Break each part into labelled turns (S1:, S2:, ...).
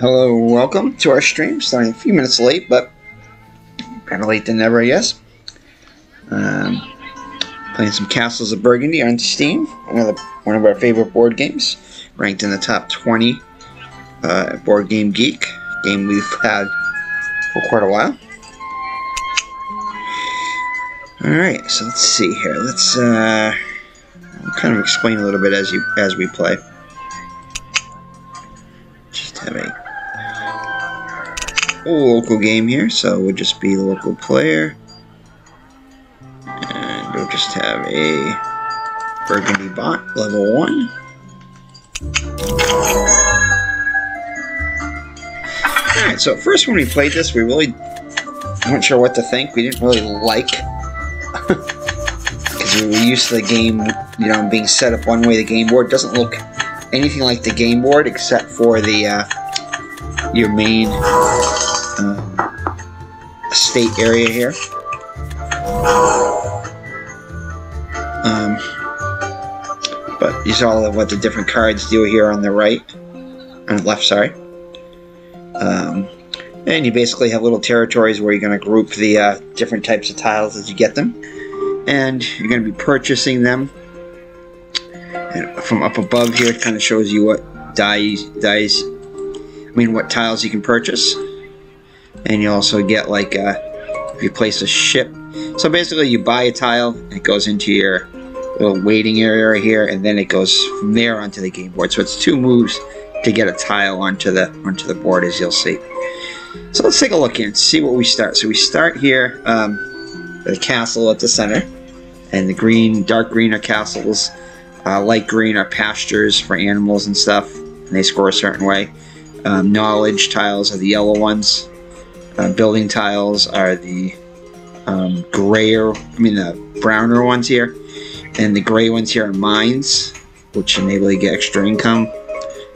S1: Hello, welcome to our stream. Starting a few minutes late, but better late than never, I guess. Um, playing some Castles of Burgundy on Steam, another one of our favorite board games, ranked in the top 20 uh, Board Game Geek, game we've had for quite a while. Alright, so let's see here. Let's uh, kind of explain a little bit as you as we play. Local game here, so we'll just be local player. And we'll just have a Burgundy bot, level 1. Alright, so first when we played this, we really weren't sure what to think. We didn't really like because we were used to the game, you know, being set up one way. The game board doesn't look anything like the game board except for the uh, your main state area here. Um, but you saw what the different cards do here on the right, on the left, sorry. Um, and you basically have little territories where you're going to group the uh, different types of tiles as you get them. And you're going to be purchasing them. And from up above here, it kind of shows you what dies, dies, I mean, what tiles you can purchase. And you also get, like, uh, if you place a ship. So basically, you buy a tile, it goes into your little waiting area here, and then it goes from there onto the game board. So it's two moves to get a tile onto the onto the board, as you'll see. So let's take a look here and see where we start. So we start here, um, the castle at the center, and the green, dark green are castles, uh, light green are pastures for animals and stuff, and they score a certain way. Um, knowledge tiles are the yellow ones. Uh, building tiles are the um, grayer, I mean the browner ones here, and the gray ones here are mines, which enable you to get extra income,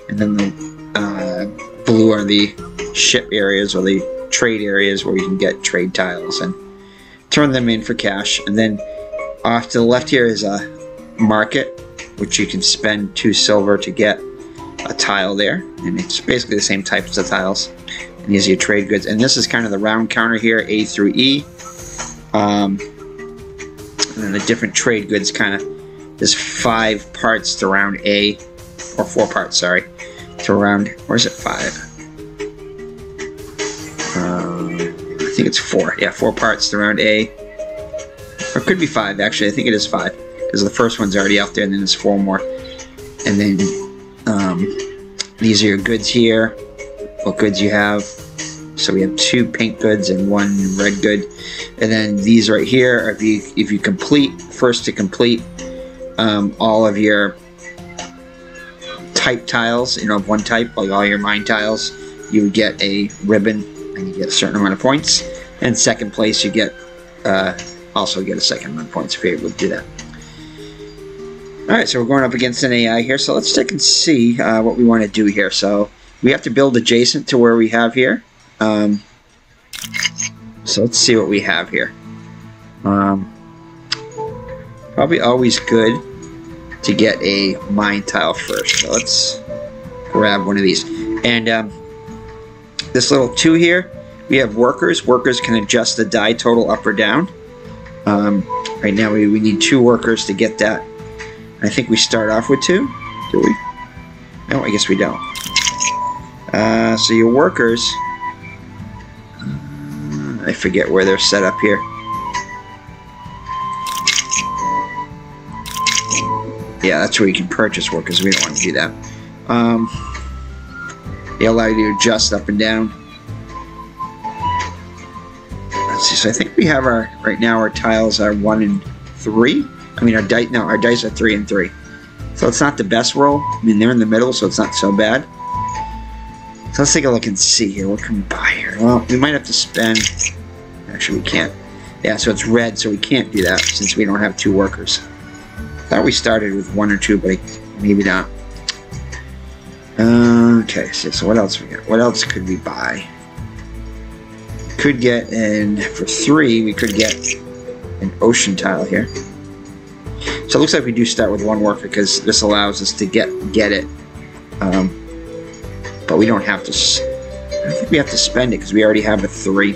S1: and then the uh, blue are the ship areas or the trade areas where you can get trade tiles and turn them in for cash. And then off to the left here is a market, which you can spend two silver to get a tile there. And it's basically the same types of tiles. These are your trade goods. And this is kind of the round counter here, A through E. Um, and then the different trade goods kind of, there's five parts to round A, or four parts, sorry, to round, or is it five? Um, I think it's four. Yeah, four parts to round A. Or could be five, actually. I think it is five. Because the first one's already out there, and then there's four more. And then um, these are your goods here. What goods you have. So we have two pink goods and one red good. And then these right here, if you if you complete, first to complete um, all of your type tiles, you know, of one type, like all your mine tiles, you would get a ribbon and you get a certain amount of points. And second place, you get uh, also get a second amount of points if you're able to do that. Alright, so we're going up against an AI here, so let's check and see uh, what we want to do here. So we have to build adjacent to where we have here. Um, so let's see what we have here. Um, probably always good to get a mine tile first. So let's grab one of these. And um, this little two here, we have workers. Workers can adjust the die total up or down. Um, right now we, we need two workers to get that. I think we start off with two. Do we? No, I guess we don't. Uh, so your workers, I forget where they're set up here. Yeah, that's where you can purchase workers. We don't want to do that. Um, they allow you to adjust up and down. Let's see. So I think we have our right now. Our tiles are one and three. I mean, our dice. No, our dice are three and three. So it's not the best roll. I mean, they're in the middle, so it's not so bad. So let's take a look and see here. What can we buy here? Well, we might have to spend. Actually, we can't. Yeah, so it's red, so we can't do that since we don't have two workers. Thought we started with one or two, but maybe not. Okay, so, so what else we got? What else could we buy? Could get, and for three, we could get an ocean tile here. So it looks like we do start with one worker because this allows us to get get it. Um, but we don't have to. I think we have to spend it because we already have a three.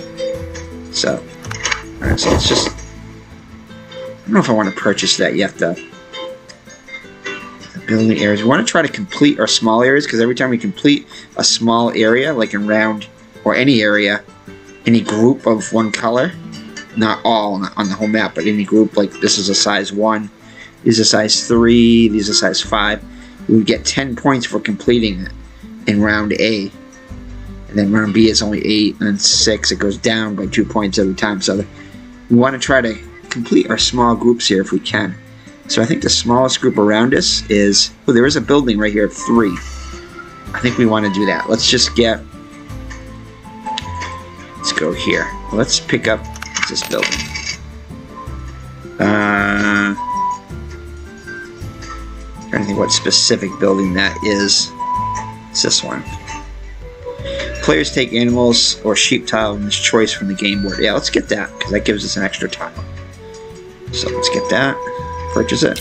S1: So, all right. So let's just. I don't know if I want to purchase that yet, though. The building areas. We want to try to complete our small areas because every time we complete a small area, like in round or any area, any group of one color, not all on the, on the whole map, but any group, like this is a size 1, these are size 3, these are size 5, we would get 10 points for completing it in round A. And then round B is only 8, and then 6, it goes down by 2 points every time. So we want to try to complete our small groups here if we can. So I think the smallest group around us is, oh, there is a building right here of 3. I think we want to do that. Let's just get Let's go here. Let's pick up this building. Uh, I don't think what specific building that is. It's this one. Players take animals or sheep tile in this choice from the game board. Yeah, let's get that because that gives us an extra tile. So let's get that. Purchase it.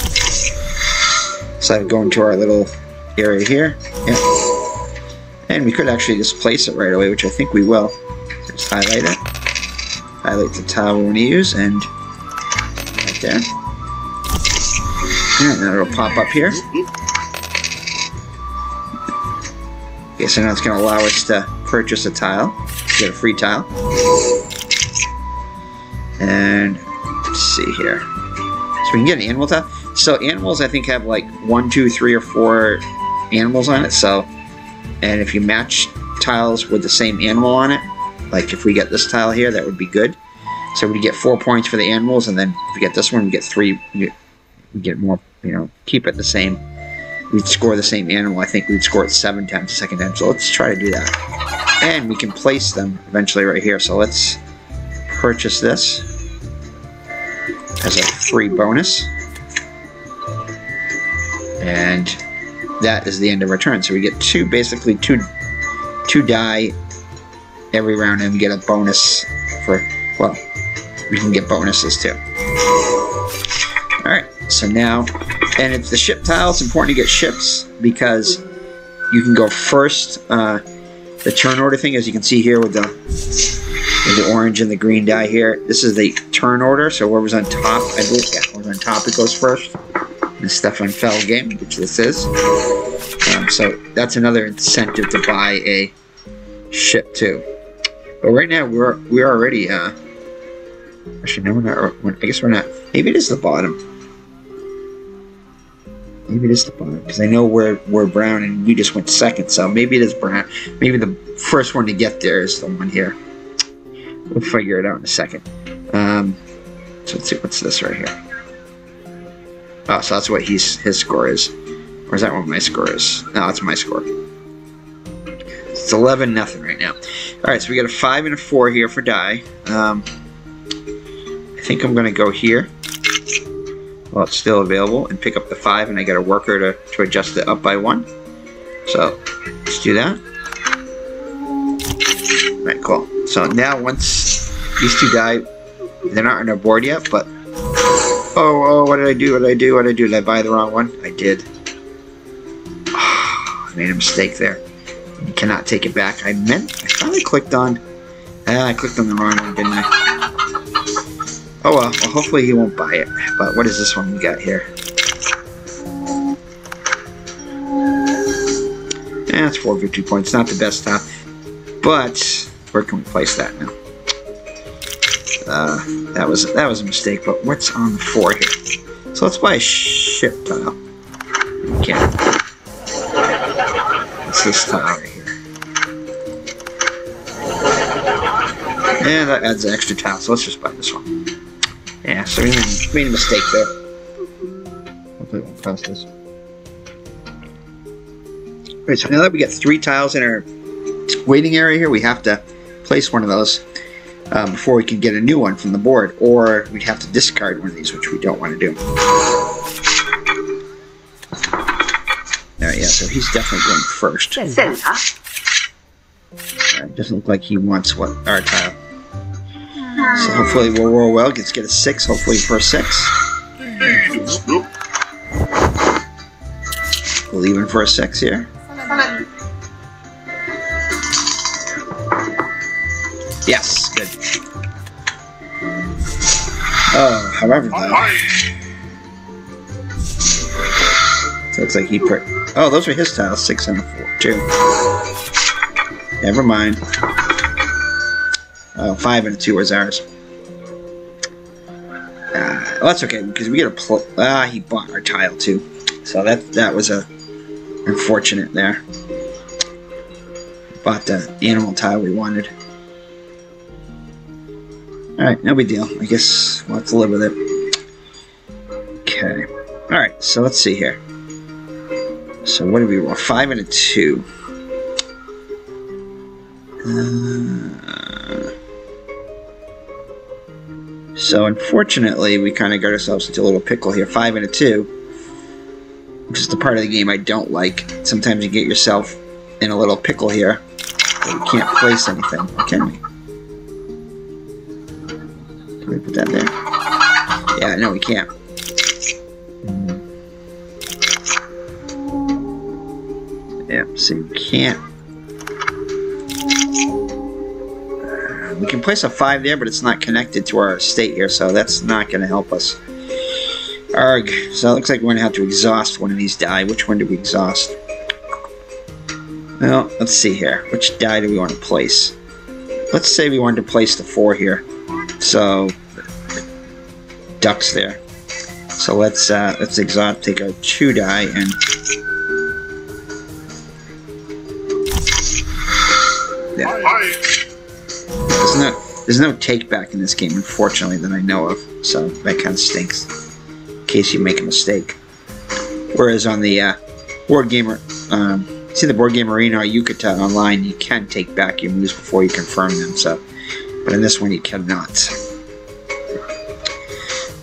S1: So I'm going to our little area here. Yeah. And we could actually just place it right away, which I think we will. Just highlight it. Highlight the tile we want to use, and right there. And then it'll pop up here. Okay, so now it's going to allow us to purchase a tile. Get a free tile. And let's see here. So we can get an animal tile. So animals, I think, have like one, two, three, or four animals on it. So, and if you match tiles with the same animal on it, like if we get this tile here, that would be good. So we get four points for the animals, and then if we get this one, we get three. We we get more, you know, keep it the same. We'd score the same animal. I think we'd score it seven times the second time. So let's try to do that. And we can place them eventually right here. So let's purchase this as a free bonus. And that is the end of our turn. So we get two, basically two, two die every round and we get a bonus for, well, we can get bonuses too. Alright, so now, and it's the ship tile, it's important to get ships because you can go first. Uh, the turn order thing, as you can see here with the, with the orange and the green die here, this is the turn order, so whoever's on top, I believe, yeah, whoever's on top, it goes first. The Stefan Feld game, which this is. Um, so that's another incentive to buy a ship too. But right now we're we're already uh actually no we're not I guess we're not maybe it is the bottom. Maybe it is the bottom because I know we're we're brown and we just went second, so maybe it is brown. Maybe the first one to get there is the one here. We'll figure it out in a second. Um, so let's see what's this right here. Oh, so that's what he's his score is. Or is that what my score is? No, that's my score. It's 11 nothing right now. Alright, so we got a 5 and a 4 here for die. Um, I think I'm to go here. While it's still available and pick up the 5 and I get a worker to, to adjust it up by 1. So, let's do that. Alright, cool. So now once these two die, they're not on our board yet, but... Oh, oh, what did I do? What did I do? What did I do? Did I buy the wrong one? I did. I made a mistake there. You cannot take it back. I meant, I I clicked on, ah, I clicked on the wrong one, didn't I? Oh well, well, hopefully he won't buy it. But what is this one we got here? Yeah, it's four victory points. Not the best top, but where can we place that now? Uh, that was that was a mistake. But what's on the four here? So let's buy a ship tile. Can. It's this tile right here. And that adds an extra tile, so let's just buy this one. Yeah, so we made, made a mistake there. Hopefully it won't cost us. Alright, so now that we got three tiles in our waiting area here, we have to place one of those uh, before we can get a new one from the board, or we'd have to discard one of these, which we don't want to do. Alright, yeah, so he's definitely going first.
S2: Center.
S1: Alright, doesn't look like he wants what our tile. So hopefully we'll roll well. Let's get a six, hopefully for a six. We'll even for a six here. Yes, good. Oh, however though. Looks like he put. Oh, those are his tiles, six and a four, two. Never mind. Oh, five and a two was ours. Uh, well, that's okay because we get a pl- ah. He bought our tile too, so that that was a unfortunate there. Bought the animal tile we wanted. Alright, no big deal. I guess we'll have to live with it. Okay. Alright, so let's see here. So what do we roll? Five and a two. Uh, so unfortunately, we kind of got ourselves into a little pickle here. Five and a two. Which is the part of the game I don't like. Sometimes you get yourself in a little pickle here. But we can't place anything, can we? Can we put that there? Yeah, no, we can't. Yeah, so you can't. We can place a 5 there, but it's not connected to our state here, so that's not going to help us. Arg. So it looks like we're going to have to exhaust one of these die. Which one do we exhaust? Well, let's see here. Which die do we want to place? Let's say we wanted to place the 4 here. So, ducks there. So let's uh, let's exhaust, take our 2 die and There's no, there's no take back in this game, unfortunately, that I know of. So that kind of stinks. In case you make a mistake. Whereas on the uh, board gamer, um, see the board game arena or Yucata online, you can take back your moves before you confirm them. So, but in this one, you cannot.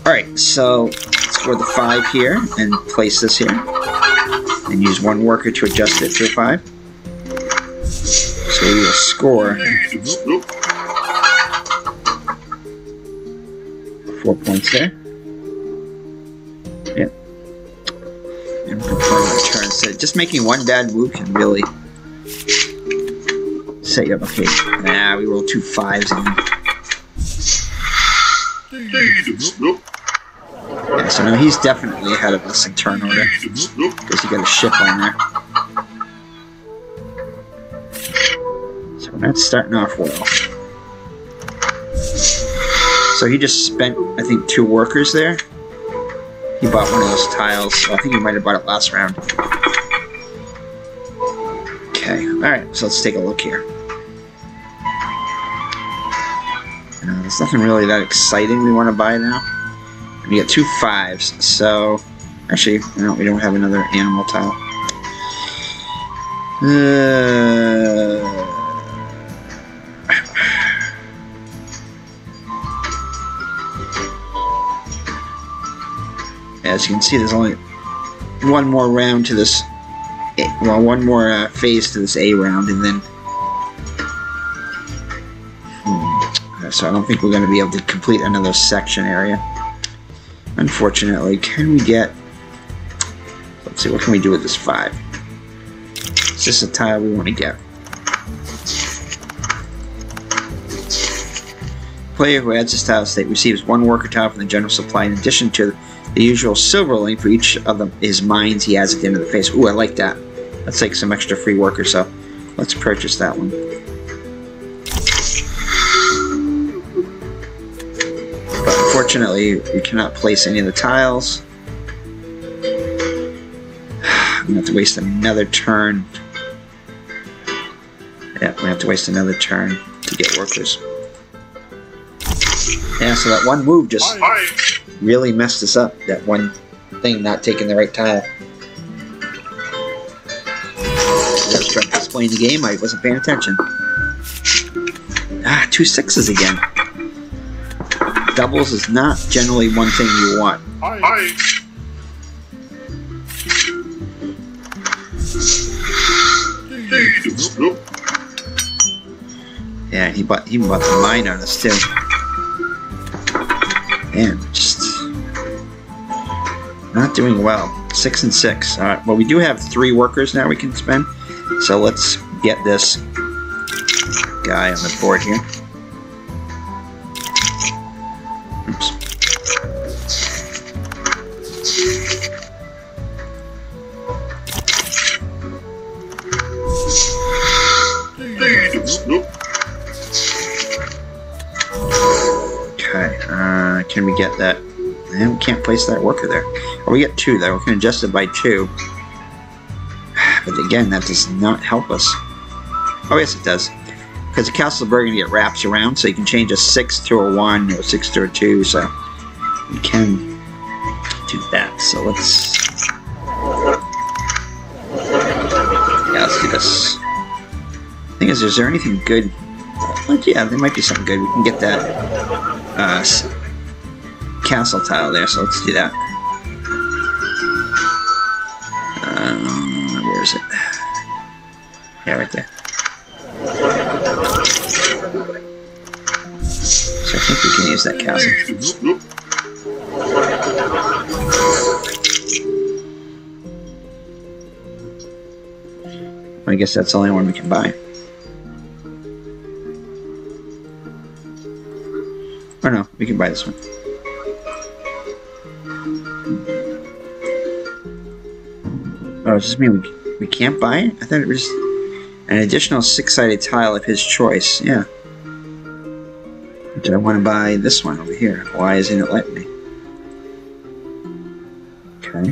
S1: All right, so let's go the five here and place this here, and use one worker to adjust it to a five. So we will score four points there. Yep. And confirm my turn. So just making one bad move can really set you up. Okay, nah, we roll two fives again. Yeah, so now he's definitely ahead of us in turn order. Because he got a ship on there. So that's starting off well. So he just spent, I think, two workers there. He bought one of those tiles. So I think he might have bought it last round. Okay, alright, so let's take a look here. Uh, there's nothing really that exciting we want to buy now. We got two fives, so... Actually, no, we don't have another animal tile. Uh... As you can see, there's only one more round to this, well, one more uh, phase to this A round, and then. Hmm. So I don't think we're going to be able to complete another section area. Unfortunately, can we get? Let's see, what can we do with this five? It's just a tile we want to get. Player who adds this tile state receives one worker tile from the general supply in addition to the usual silverling for each of the, his mines he has at the end of the phase. Ooh, I like that. Let's take some extra free workers, so let's purchase that one. But unfortunately, we cannot place any of the tiles. I'm gonna have to waste another turn. Yeah, we have to waste another turn to get workers. Yeah, so that one move just really messed us up. That one thing not taking the right tile. I was trying to explain the game, I wasn't paying attention. Ah, two sixes again. Doubles is not generally one thing you want. Hi. Yeah, he bought he bought the mine on us too. Man, just not doing well. Six and six. All right. Well, we do have three workers now we can spend. So let's get this guy on the board here. Okay, uh, can we get that? We can't place that worker there. Or we get two though. We can adjust it by two. But again, that does not help us. Oh yes, it does. Because the Castle of Burgundy it wraps around, so you can change a six to a one or a six to a two. So we can do that. So let's. Yeah, let's do this. Thing is, is there anything good? Well, yeah, there might be something good. We can get that uh, castle tile there, so let's do that. Um, where is it? Yeah, right there. So I think we can use that castle. I guess that's the only one we can buy. Or no, we can buy this one. Oh, does this mean we, we can't buy it? I thought it was an additional six-sided tile of his choice. Yeah. Do I want to buy this one over here? Why isn't it letting me? Okay.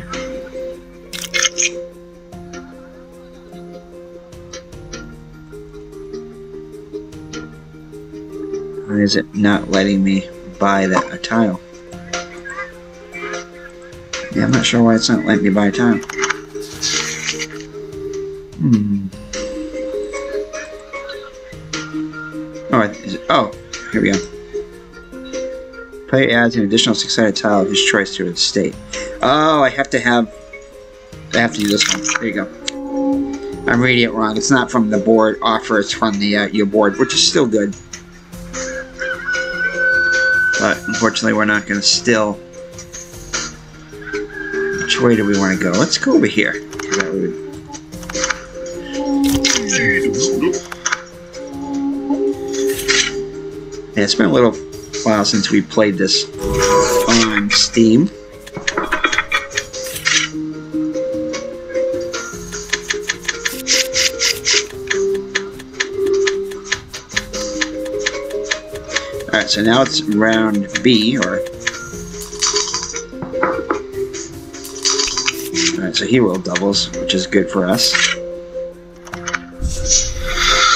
S1: Why is it not letting me buy that a tile? Yeah, I'm not sure why it's not letting me buy a tile. Hmm. Oh, it- oh, here we go. Player adds an additional six-sided tile of his choice to his state. Oh, I have to have. I have to do this one. There you go. I'm reading it wrong. It's not from the board offer. It's from the uh, your board, which is still good. But unfortunately, we're not going to still. Which way do we want to go? Let's go over here. It's been a little while since we played this on Steam. Alright, so now it's round B, or... Alright, so he rolled doubles, which is good for us.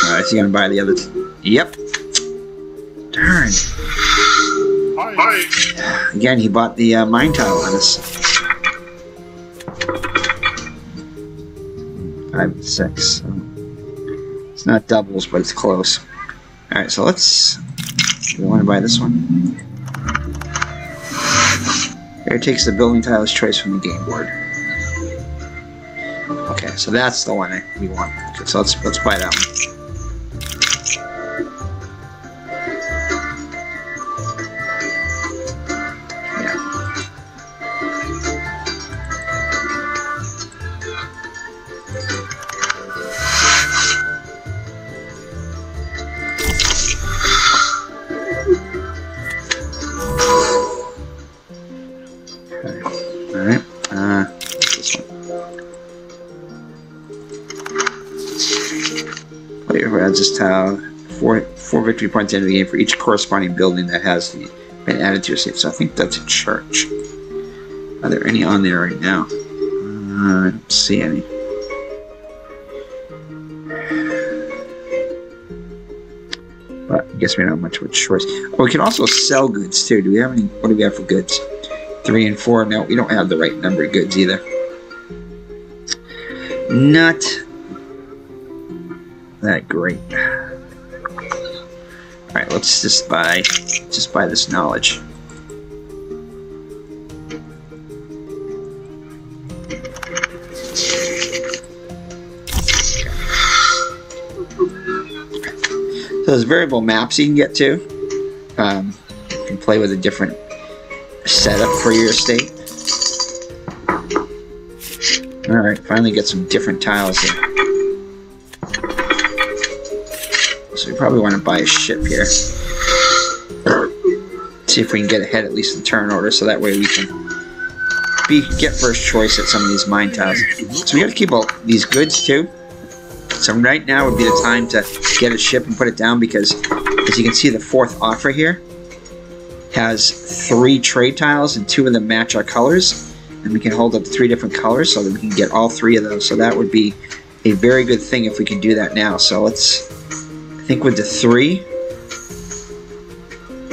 S1: Alright, is he gonna buy the other... Yep. Again, he bought the uh, mine tile on us. Five six. So it's not doubles, but it's close. Alright, so let's. We want to buy this one? Here takes the building tiles choice from the game board. Okay, so that's the one we want. Okay, so let's let's buy that one. Victory points into the game for each corresponding building that has the, been added to your save. So I think that's a church. Are there any on there right now? Uh, I don't see any. But I guess we don't have much of a choice. Oh, we can also sell goods too. Do we have any? What do we have for goods? Three and four. No, we don't have the right number of goods either. Not that great. Let's just buy, just buy this knowledge. So there's variable maps you can get to. Um, you can play with a different setup for your estate. Alright, finally get some different tiles here. Probably want to buy a ship here. See if we can get ahead at least in turn order so that way we can be get first choice at some of these mine tiles. So we got to keep all these goods too. So right now would be the time to get a ship and put it down because as you can see the fourth offer here has three trade tiles and two of them match our colors. And we can hold up three different colors so that we can get all three of those. So that would be a very good thing if we can do that now. So let's, think with the three,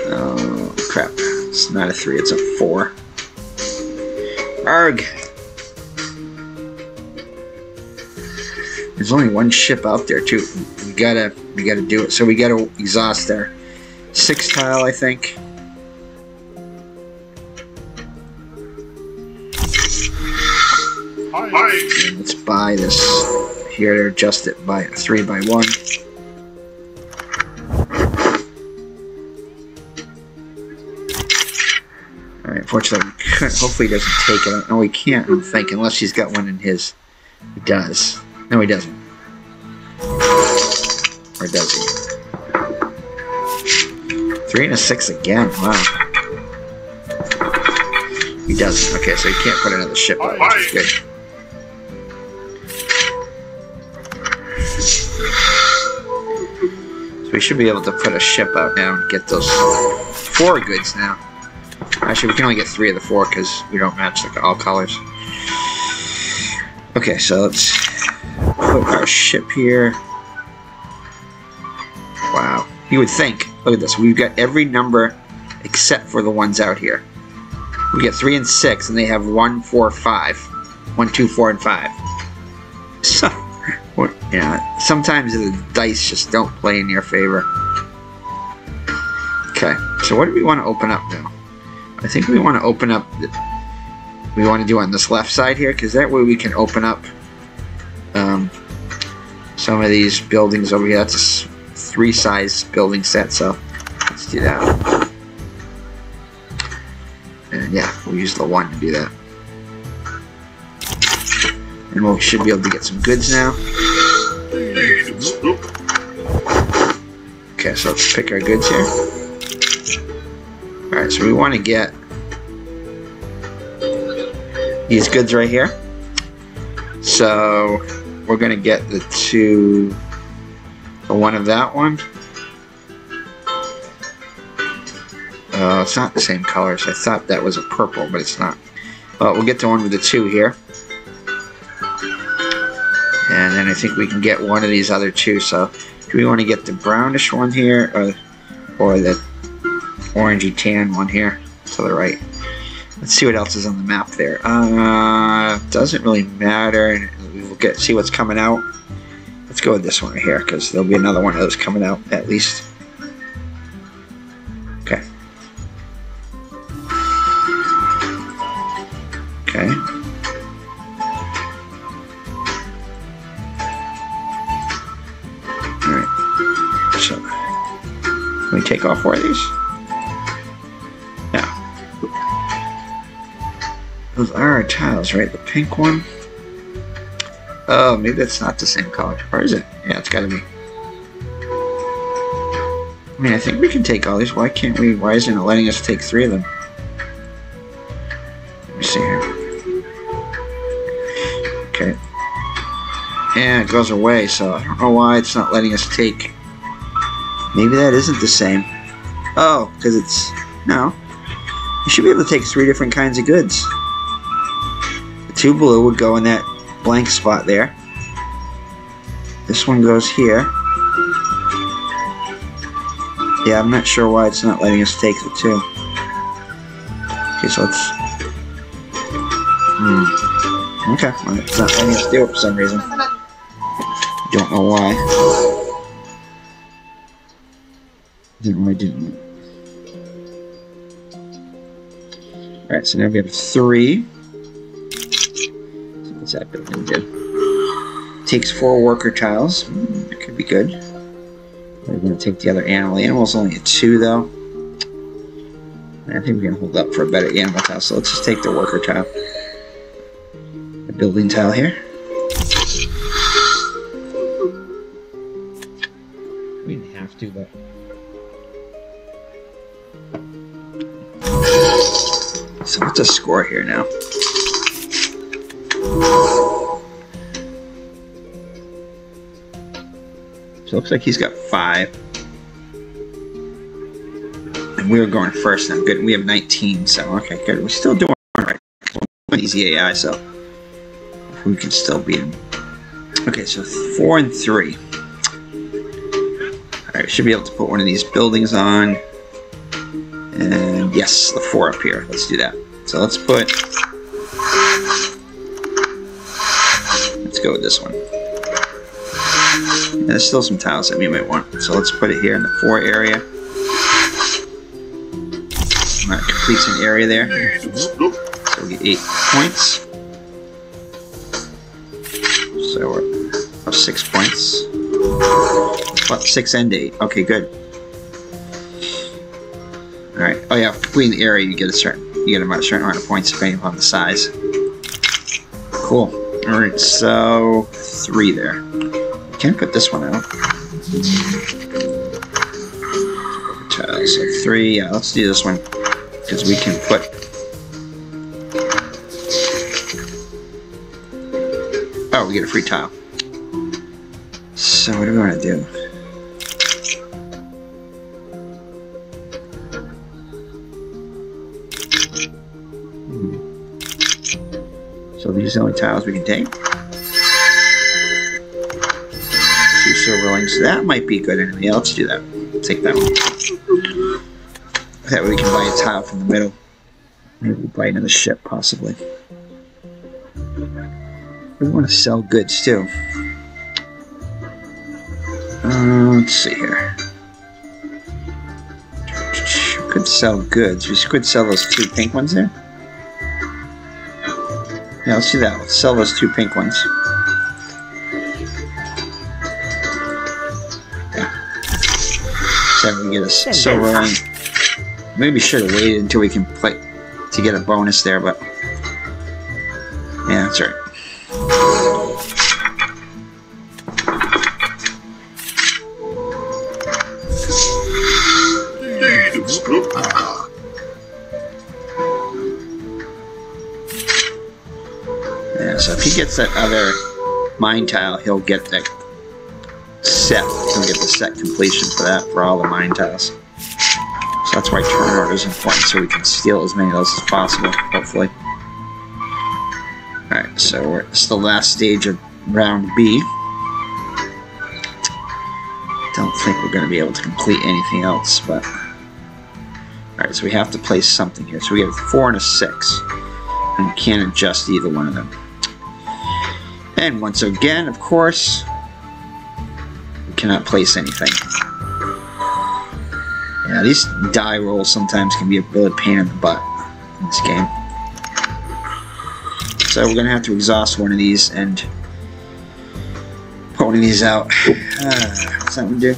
S1: oh crap, it's not a three, it's a four. Arg! There's only one ship out there too. We gotta, we gotta do it. So we gotta exhaust there. six tile, I think. And let's buy this here to adjust it by three by one. Unfortunately. Hopefully, he doesn't take it. No, he can't, I think, unless he's got one in his. He does. No, he doesn't. Or does he? Three and a six again. Wow. He doesn't. Okay, so he can't put another ship out, which is good. So we should be able to put a ship out now and get those four goods now. Actually, we can only get three of the four because we don't match like all colors. Okay, so let's put our ship here. Wow. You would think, look at this, we've got every number except for the ones out here. We get three and six, and they have one, four, five. One, two, four, and five. So, yeah, sometimes the dice just don't play in your favor. Okay, so what do we want to open up now? I think we want to open up. We want to do on this left side here, because that way we can open up um, some of these buildings over here. That's a three size building set, so let's do that. And yeah, we'll use the one to do that. And we should be able to get some goods now. Okay, so let's pick our goods here. Alright, so we want to get these goods right here. So we're going to get the two, the one of that one. Uh, it's not the same colors. I thought that was a purple, but it's not. Well, we'll get the one with the two here. And then I think we can get one of these other two. So, do we want to get the brownish one here, or, or the orangey tan one here to the right? Let's see what else is on the map there. Uh, doesn't really matter. We'll get see what's coming out. Let's go with this one right here, because there'll be another one of those coming out, at least. Okay. Okay. Alright. So, can we take off four of these? Those are our tiles, right? The pink one. Oh, maybe that's not the same color. Or is it? Yeah, it's gotta be. I mean, I think we can take all these. Why can't we? Why isn't it letting us take three of them? Let me see here. Okay. Yeah, it goes away, so I don't know why it's not letting us take. Maybe that isn't the same. Oh, because it's. No. You should be able to take three different kinds of goods. Blue would go in that blank spot there. This one goes here. Yeah, I'm not sure why it's not letting us take the two. Okay, so let's... Hmm. Okay, well, it's not letting us do it for some reason. Don't know why. Didn't why didn't. Alright, so now we have three. That building do? Takes four worker tiles. That could be good. We're going to take the other animal. The animal's only a two, though. I think we can hold up for a better animal tile. So let's just take the worker tile. The building tile here. We didn't have to, but. So what's the score here now? So it looks like he's got five. And we are going first now. Good. We have 19, so okay, good. We're still doing all right. Easy AI, so we can still beat him. Okay, so four and three. All right, should be able to put one of these buildings on. And yes, the four up here. Let's do that. So let's put. Go with this one. And there's still some tiles that we might want. So let's put it here in the four area. That completes an area there. So we get eight points. So we're up six points. What? six and eight. Okay, good. Alright. Oh yeah, completing the area you get a certain you get a certain amount of points depending upon the size. Cool. Alright, so three there. Can't put this one out. So three, yeah, let's do this one. Because we can put Oh, we get a free tile. So what do we want to do? These are the only tiles we can take. Two silverlings. That might be good anyway. Let's do that. Take that one. That way we can buy a tile from the middle. Maybe we'll buy another ship, possibly. We want to sell goods too. Uh, let's see here. We could sell goods. We could sell those two pink ones there. Yeah, let's do that. Let's sell those two pink ones. Yeah. So we can get a silverling. Maybe should have waited until we can play to get a bonus there, but yeah, that's right. That other mine tile, he'll get that set. He'll get the set completion for that, for all the mine tiles. So that's why turn order is important, so we can steal as many of those as possible, hopefully. Alright, so we're, it's the last stage of round B. Don't think we're going to be able to complete anything else, but... Alright, so we have to place something here. So we have a 4 and a 6. And we can't adjust either one of them. And once again, of course, we cannot place anything. Yeah, these die rolls sometimes can be a really pain in the butt in this game. So we're going to have to exhaust one of these and put one of these out. Uh, what's that one do?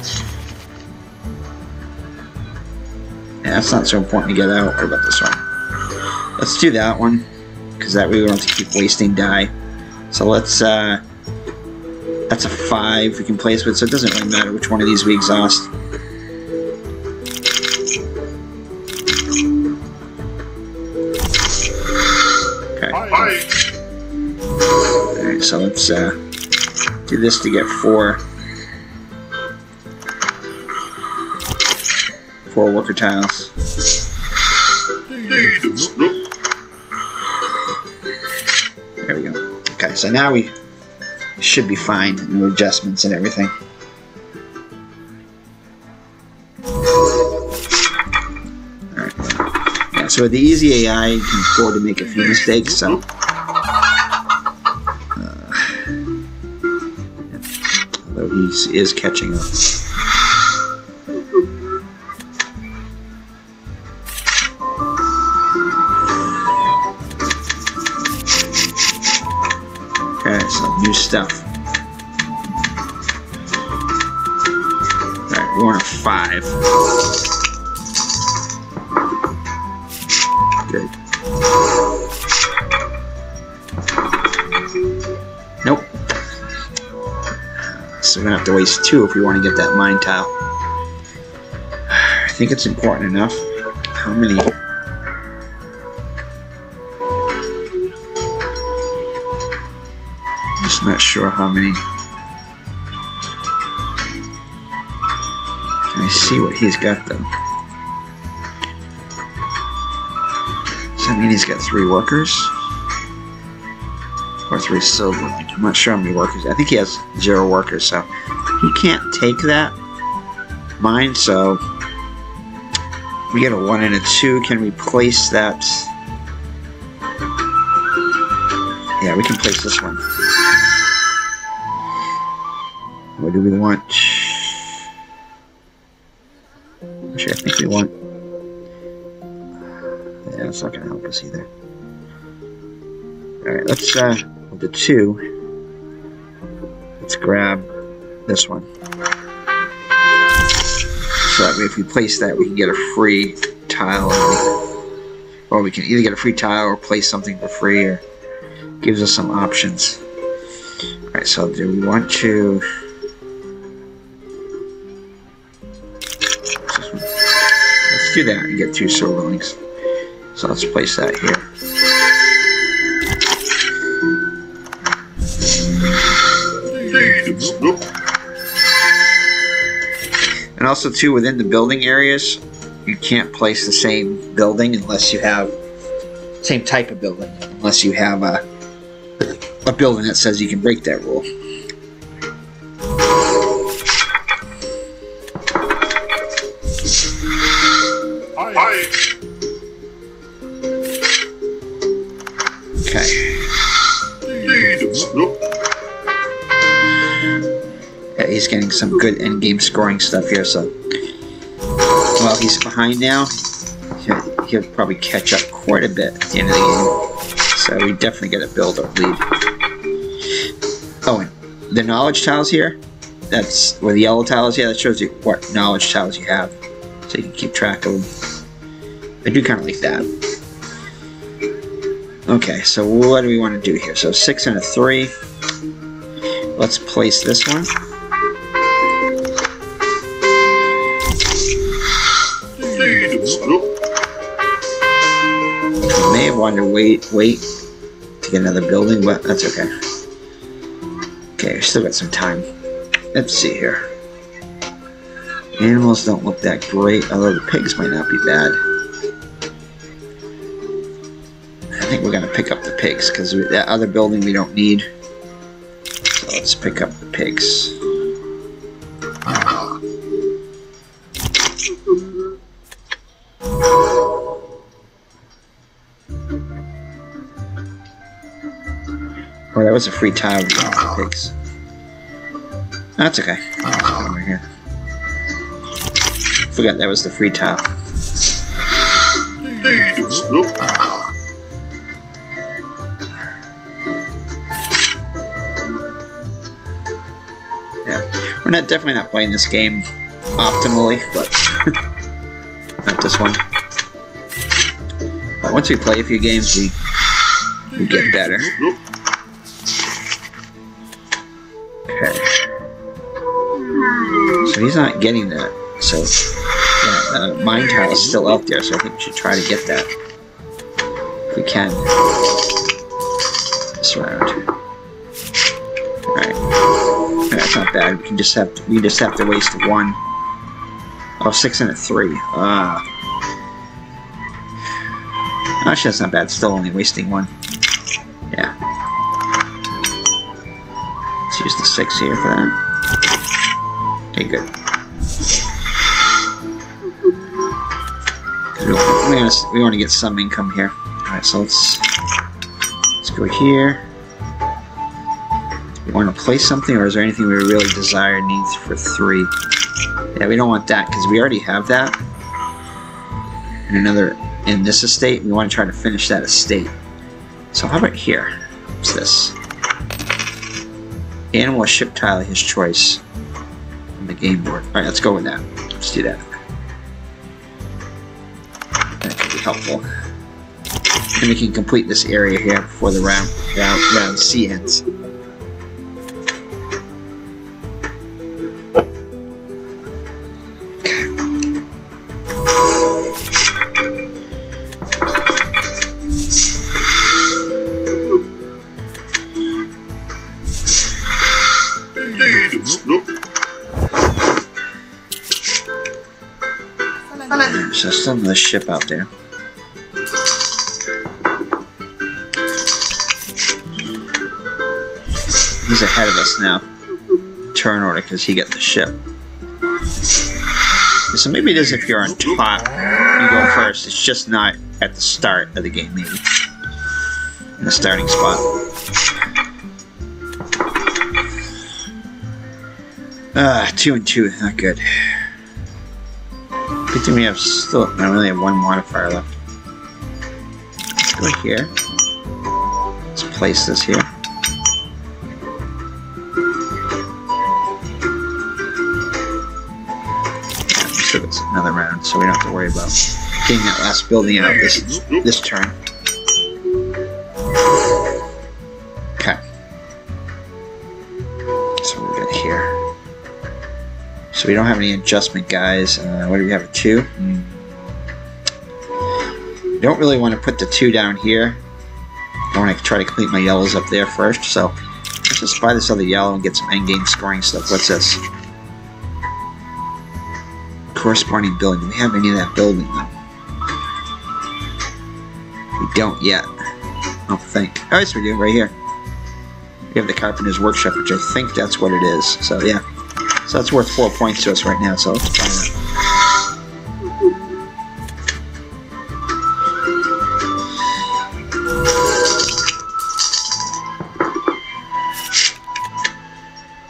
S1: Yeah, that's not so important to get out. What about this one? Let's do that one, because that way we don't have to keep wasting die. So let's, uh, that's a 5 we can place with, so it doesn't really matter which one of these we exhaust. Okay. Alright, so let's, uh, do this to get 4. Four worker tiles. So now we should be fine. No adjustments and everything. Alright. Yeah, so with the easy AI, you can afford to make a few mistakes, so. Uh, although he is catching up. Stuff. Alright, we want a five. Good. Nope. So we're gonna have to waste two if we want to get that mine tile. I think it's important enough. Just not sure how many. Can I see what he's got though? I mean, he's got three workers. Or three silver. I'm not sure how many workers. I think he has zero workers, so he can't take that mine, so we get a one and a two. Can we place that? Yeah, we can place this one. What do we want? I think we want. Yeah, it's not gonna help us either. Alright, let's, uh, the two, let's grab this one. So that if we place that, we can get a free tile. Or we can either get a free tile or place something for free, or gives us some options. Alright, so do we want to... Do that and get two silverlings. So let's place that here. And also too, within the building areas, you can't place the same building unless you have same type of building, unless you have a a building that says you can break that rule. Some good end game scoring stuff here, so while he's behind now, he'll, he'll probably catch up quite a bit at the end of the game. So we definitely get a build up lead. Oh, and the knowledge tiles here, that's where the yellow tiles here, that shows you what knowledge tiles you have. So you can keep track of them. I do kind of like that. Okay, so what do we want to do here? So six and a three. Let's place this one. May have wanted to wait, wait to get another building, but that's okay. Okay, still got some time. Let's see here. Animals don't look that great, although the pigs might not be bad. I think we're gonna pick up the pigs because that other building we don't need. So let's pick up the pigs. Was a free tile pigs. That's okay. Over here. Forgot that was the free tile. Yeah, we're not definitely not playing this game optimally, but not this one. But once we play a few games, we we get better. So he's not getting that. So yeah, uh, mine tile is still out there, so I think we should try to get that if we can this round. Alright. That's not bad. We can just have to, we just have to waste one. Oh, six and a three. Ah. Actually, that's not bad. Still only wasting one. Yeah. Let's use the six here for that. Okay, good. We want, to, we want to get some income here. Alright, so let's let's go here. We want to place something, or is there anything we really desire needs for three? Yeah, we don't want that because we already have that. In another in this estate, we want to try to finish that estate. So how about here? What's this? Animal ship tile, his choice. Game board. Alright, let's go with that. Let's do that. That could be helpful. And we can complete this area here before the round round, round C ends. ship out there. He's ahead of us now. Turn order, because he got the ship. So maybe it is if you're on top, you go first. It's just not at the start of the game, maybe. In the starting spot. Ah, uh, two and two, not good. Good we have still, I only have one modifier left. Let's go here. Let's place this here. Got another round, so we don't have to worry about getting that last building out this this turn. We don't have any adjustment guys. Uh, what do we have? A two? Mm. Don't really want to put the two down here. I want to try to complete my yellows up there first. So let's just buy this other yellow and get some endgame scoring stuff. What's this? Corresponding building. Do we have any of that building? We don't yet. I don't think. Oh, yes, we do, right here. We have the Carpenter's Workshop, which I think that's what it is. So, yeah. So that's worth four points to us right now, so let's buy that.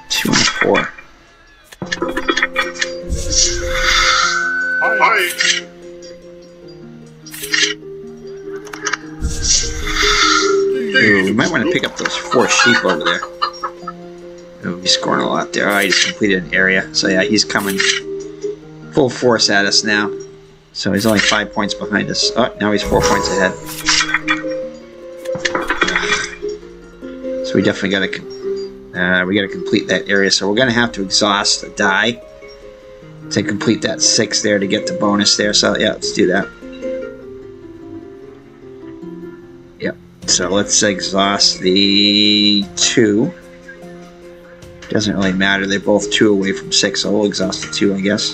S1: Two and four. Ooh, we might want to pick up those four sheep over there. He's scoring a lot there. Oh, he just completed an area. So yeah, he's coming full force at us now. So he's only five points behind us. Oh, now he's four points ahead. So we definitely got to uh, we got to complete that area. So we're gonna have to exhaust a die to complete that six there to get the bonus there. So yeah, let's do that. Yep. So let's exhaust the two. Doesn't really matter. They're both two away from six, so we'll exhaust the two, I guess.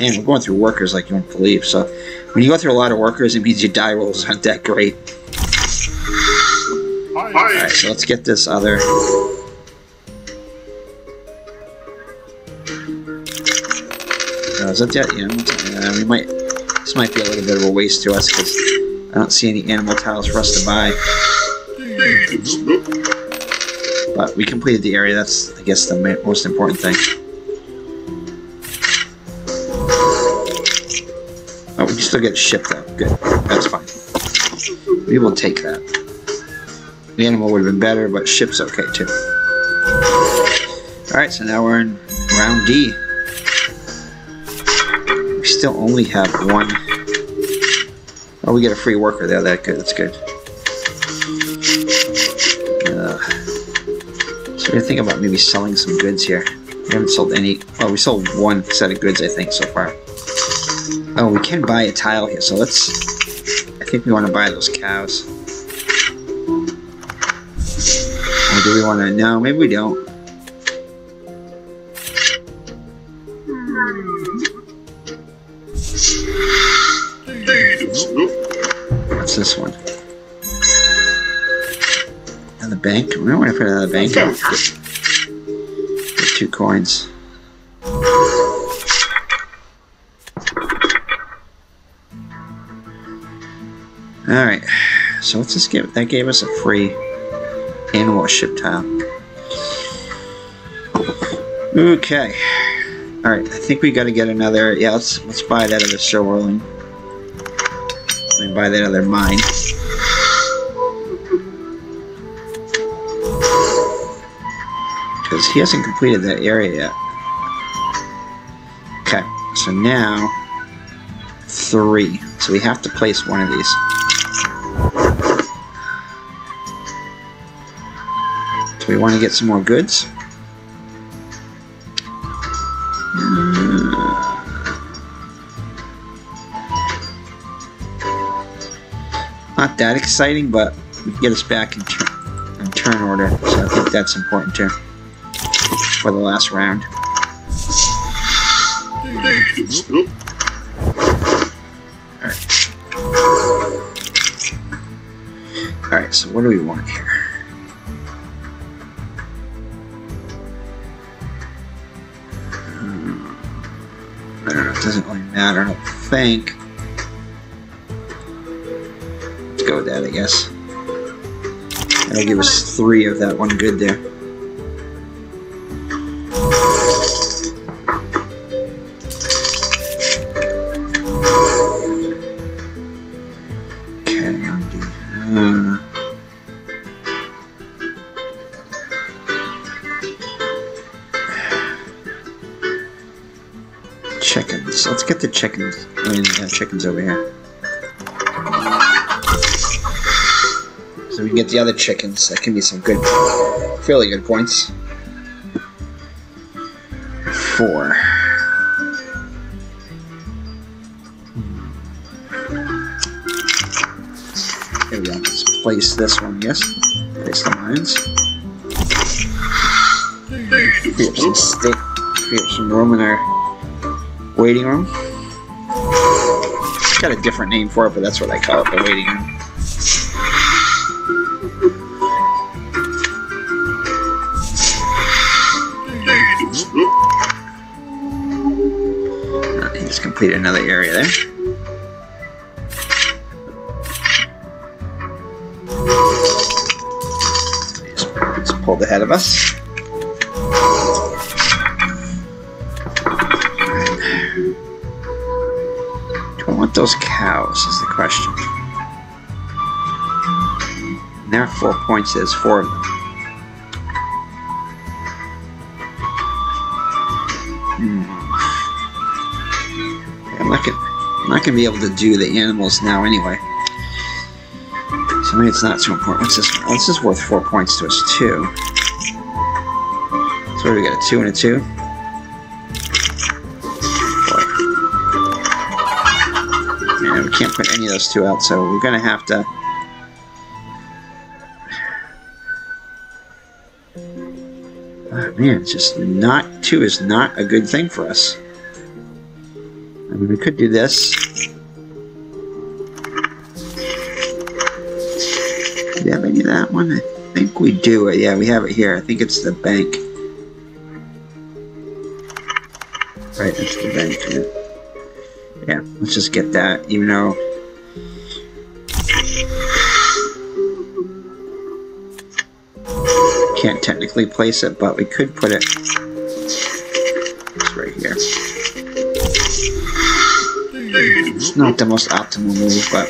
S1: And we're going through workers like you wouldn't believe. So when you go through a lot of workers, it means your die rolls aren't that great. Alright, so let's get this other. Uh, is that that? Yeah, uh, we might. This might be a little bit of a waste to us because I don't see any animal tiles for us to buy. But we completed the area. That's, I guess, the most important thing. Oh, we still get a ship though. Good. That's fine. We will take that. The animal would have been better, but ship's okay too. Alright, so now we're in round D. We still only have one. Oh, we get a free worker there. That good. That's good. So we think about maybe selling some goods here. We haven't sold any. Well, we sold one set of goods, I think, so far. Oh, we can buy a tile here, so let's. I think we want to buy those cows. Or do we want to? No, maybe we don't. What's this one? Bank. We don't want to put another bank. Get, get two coins. Alright, so let's just give that gave us a free animal ship tile. Okay. Alright, I think we gotta get another yeah, let's let's buy that other Sherwin. And buy that other mine. Because he hasn't completed that area yet. Okay, so now three. So we have to place one of these. So we want to get some more goods. Hmm. Not that exciting, but get us back in, in turn order. So I think that's important too for the last round. Alright. Alright, so what do we want here? Hmm. I don't know, it doesn't really matter, I don't think. Let's go with that, I guess. That'll give us three of that one good there. Get the other chickens. That can be some good, fairly good points. Four. Here we go. Let's place this one, yes. Place the mines. Free up some up some room in our waiting room. It's got a different name for it, but that's what I call it, the waiting room. Another area there. Pulled ahead of us. Do I want those cows? Is the question. And there are four points. There's four of them. Not gonna be able to do the animals now anyway. So maybe it's not so important. What's this? This is worth four points to us too. So we got? A two and a two. Man, we can't put any of those two out, so we're gonna have to. Oh, man, it's just not two is not a good thing for us. I mean, we could do this. We do. It. Yeah, we have it here. I think it's the bank. Right, that's the bank. Yeah. yeah, let's just get that, even though. Can't technically place it, but we could put it it's right here. It's not the most optimal move, but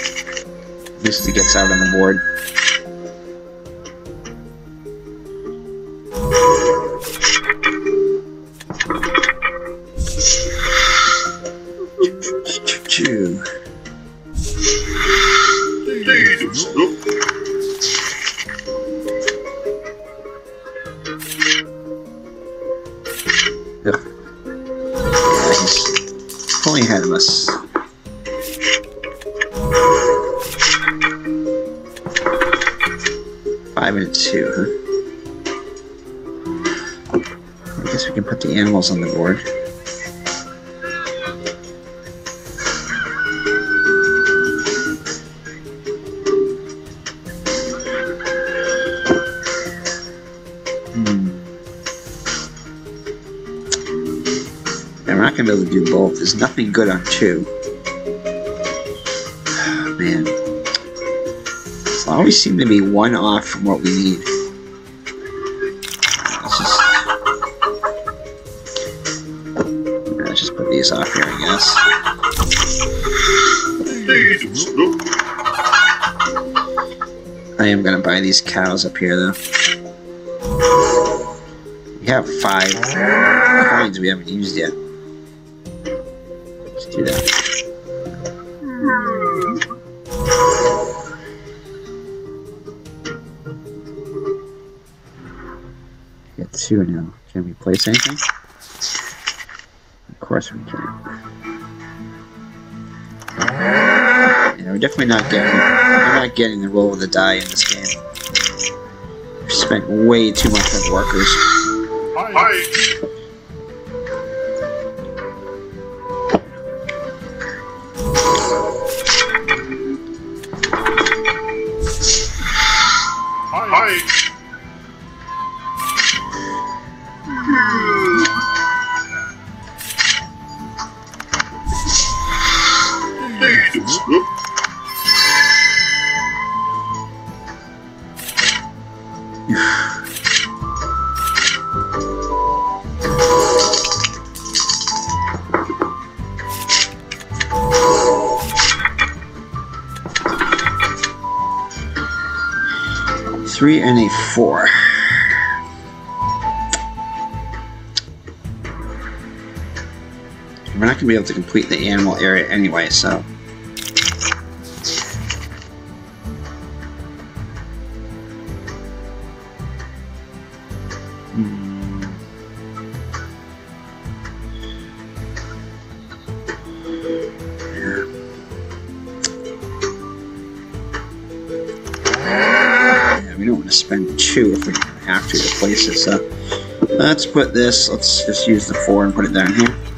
S1: at least it gets out on the board. Five and two? I guess we can put the animals on the board. Hmm. We're not gonna be able to do both. There's nothing good on two. Always seem to be one off from what we need. Let's just let's just put these off here, I guess. I am gonna buy these cows up here though. We have five coins we haven't used yet. Place anything? Of course we can. Yeah, we're definitely not getting we're not getting the roll of the die in this game. We've spent way too much on workers. Be able to complete the animal area anyway, so... Hmm. Yeah, we don't want to spend two if we have to replace it, so... Let's put this, let's just use the four and put it down here.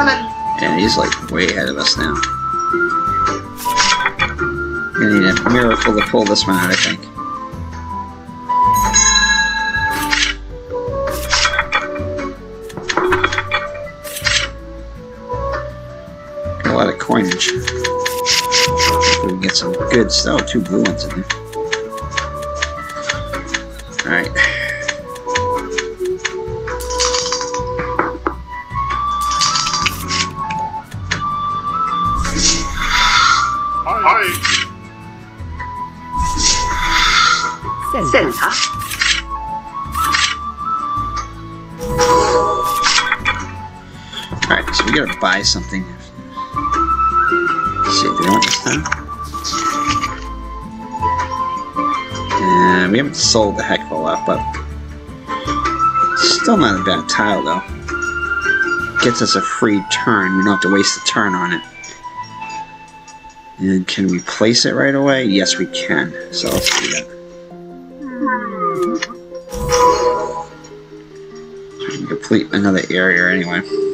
S1: And he's like way ahead of us now. We need a miracle to pull this one out, I think. Got a lot of coinage. We can get some good stuff. Oh, two blue ones in there. Buy something. Let's see, do we want this time? And we haven't sold the heck of a lot, but still not a bad tile though. Gets us a free turn. We don't have to waste a turn on it. And can we place it right away? Yes, we can. So let's do that. Complete another area anyway.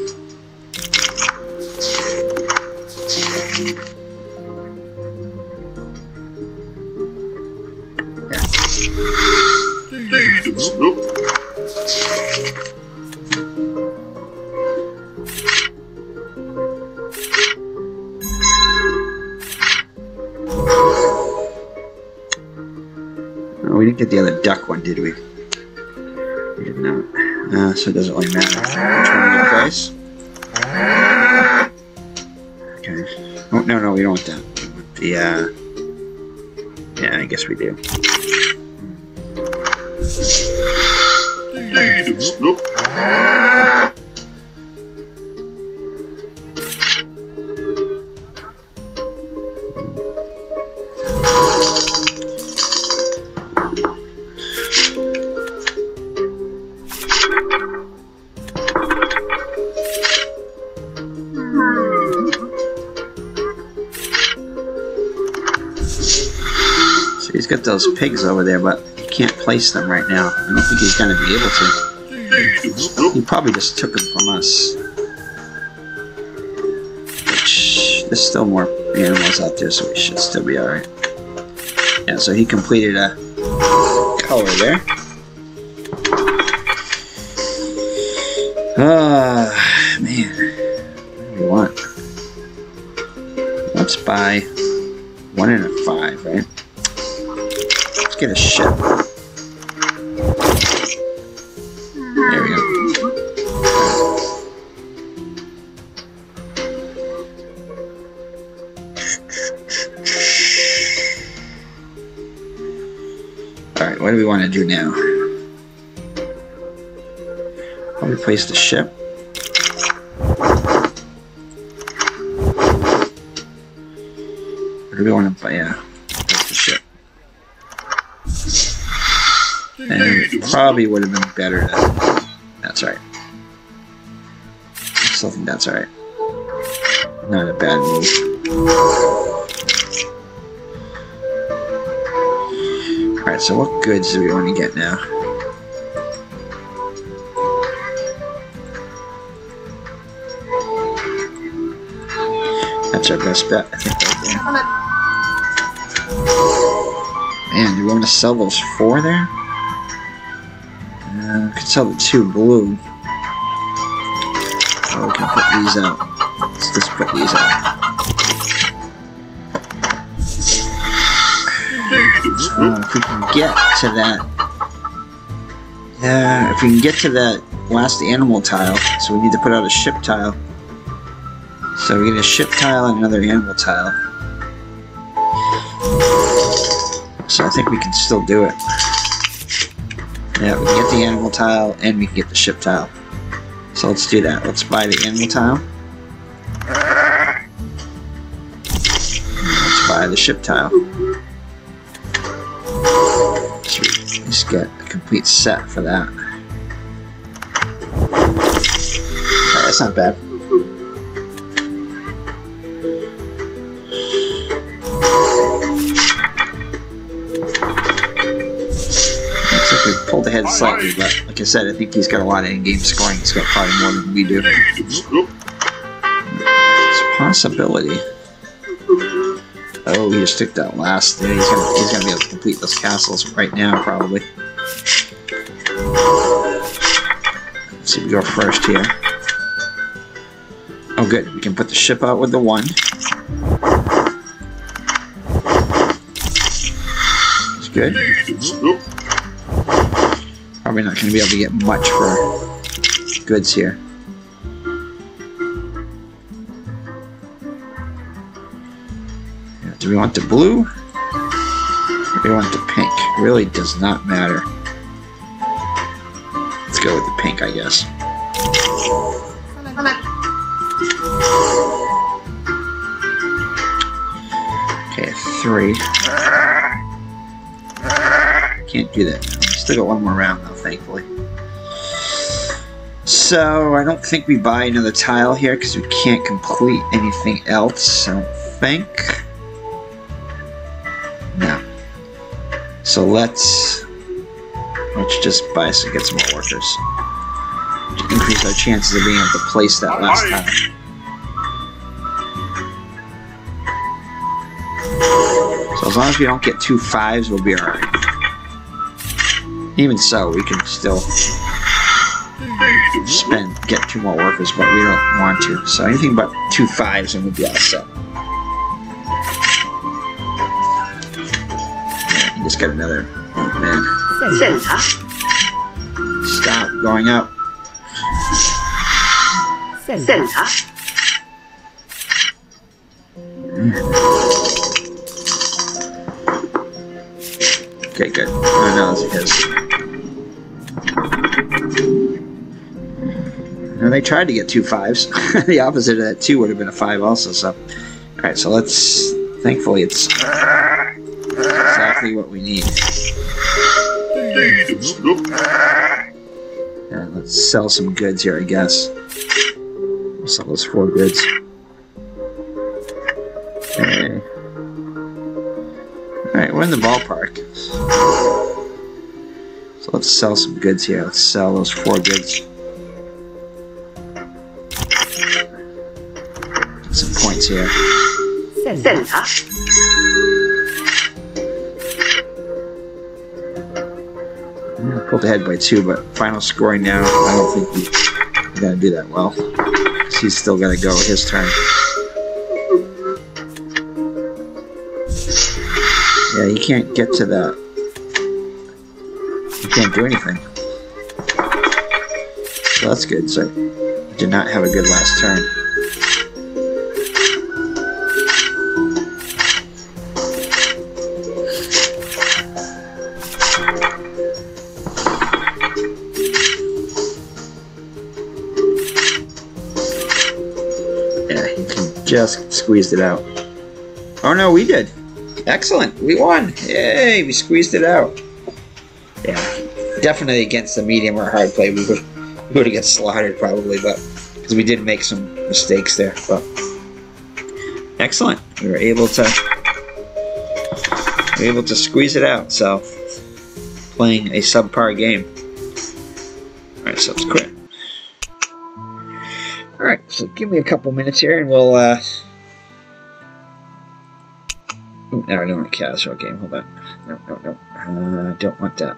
S1: Those pigs over there, but he can't place them right now. I don't think he's going to be able to. He probably just took them from us. Which, there's still more animals out there, so we should still be alright. Yeah, so he completed a color there. Ship. There go. Alright, what do we want to do now? I'll replace the ship. Or do we want to And probably would have been better to, that's right. I still think that's alright. Not a bad move. Alright, so what goods do we want to get now? That's our best bet, I think, right there. Man, do we want to sell those four there? Could sell the two blue. Oh, we can put these out. Let's just put these out. Uh, if we can get to that. Yeah, if we can get to that last animal tile, so we need to put out a ship tile. So we get a ship tile and another animal tile. So I think we can still do it. Yeah, we can get the animal tile and we can get the ship tile. So let's do that. Let's buy the animal tile. Let's buy the ship tile. Just get a complete set for that. Alright, that's not bad. Ahead slightly, but like I said, I think he's got a lot of in-game scoring. He's got probably more than we do. It's a possibility. Oh, he just took that last. Yeah, he's gonna he's gonna be able to complete those castles right now, probably. Let's see, we go first here. Oh, good. We can put the ship out with the one. It's good. Probably not going to be able to get much for goods here. Do we want the blue? Or do we want the pink? Really does not matter. Let's go with the pink, I guess. Okay, three. Can't do that. Still got one more round though, thankfully. So, I don't think we buy another tile here because we can't complete anything else, I don't think. No. So let's let's just buy some get some more workers. To increase our chances of being able to place that last time. So as long as we don't get two fives, we'll be alright. Even so, we can still spend, get two more workers, but we don't want to. So anything but two fives and we'll be all set. Yeah, just got another, oh man. Stop going up. Okay, good. Oh, no, it's because And they tried to get two fives. the opposite of that two would have been a five also, so. Alright, so let's thankfully it's exactly what we need. Yeah, let's sell some goods here, I guess. We'll sell those four goods. Okay. Alright, we're in the ballpark. So let's sell some goods here. Let's sell those four goods. Here.
S2: 审查
S1: ，Yeah, pulled ahead by two, but final scoring now, I don't think we're gonna do that well. he's still gonna go his turn. Yeah, you can't get to that. You can't do anything. So that's good. So he did not have a good last turn. Just squeezed it out. Oh no, we did. Excellent. We won. Yay, we squeezed it out. Yeah, definitely against the medium or hard play, we would we would have got slaughtered probably, but because we did make some mistakes there. But excellent, we were able to we were able to squeeze it out. So playing a subpar game. Alright, so let's quit. So give me a couple minutes here and we'll, uh... Ooh, no, I don't want a casual game. Hold on. No, no, no. Uh, don't want that.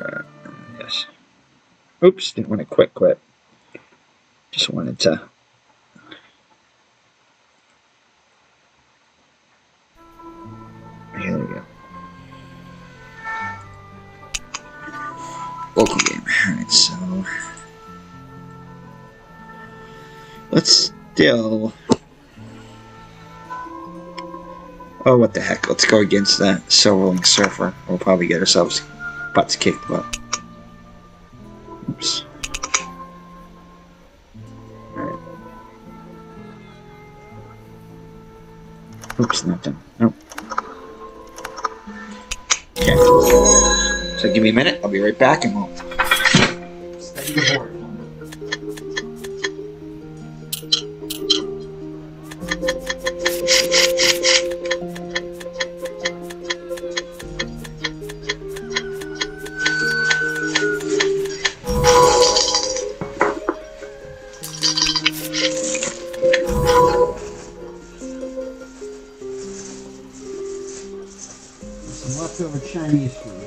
S1: Uh, yes. Oops, didn't want to quit quit. Just wanted to. Still. Oh, what the heck. Let's go against that Silverling Surfer. We'll probably get ourselves butts kicked, but. Oops. Alright. Oops, not done. Nope. Okay. So give me a minute. I'll be right back and we'll. Leftover Chinese food.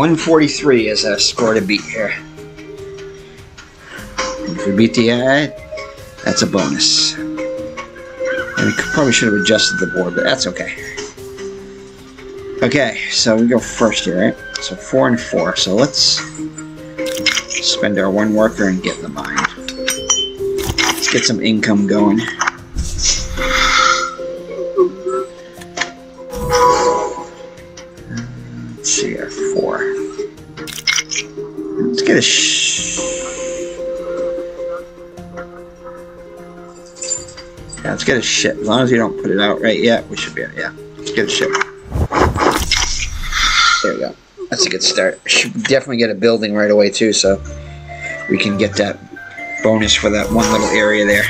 S1: 143 is a score to beat here. If we beat the ad, that's a bonus. And we probably should have adjusted the board, but that's okay. Okay, so we go first here, right? So four and four. So let's spend our one worker and get the mine. Let's get some income going. Ship. As long as you don't put it out right yet, we should be. Yeah, a ship. There we go. That's a good start. Should definitely get a building right away too, so we can get that bonus for that one little area there.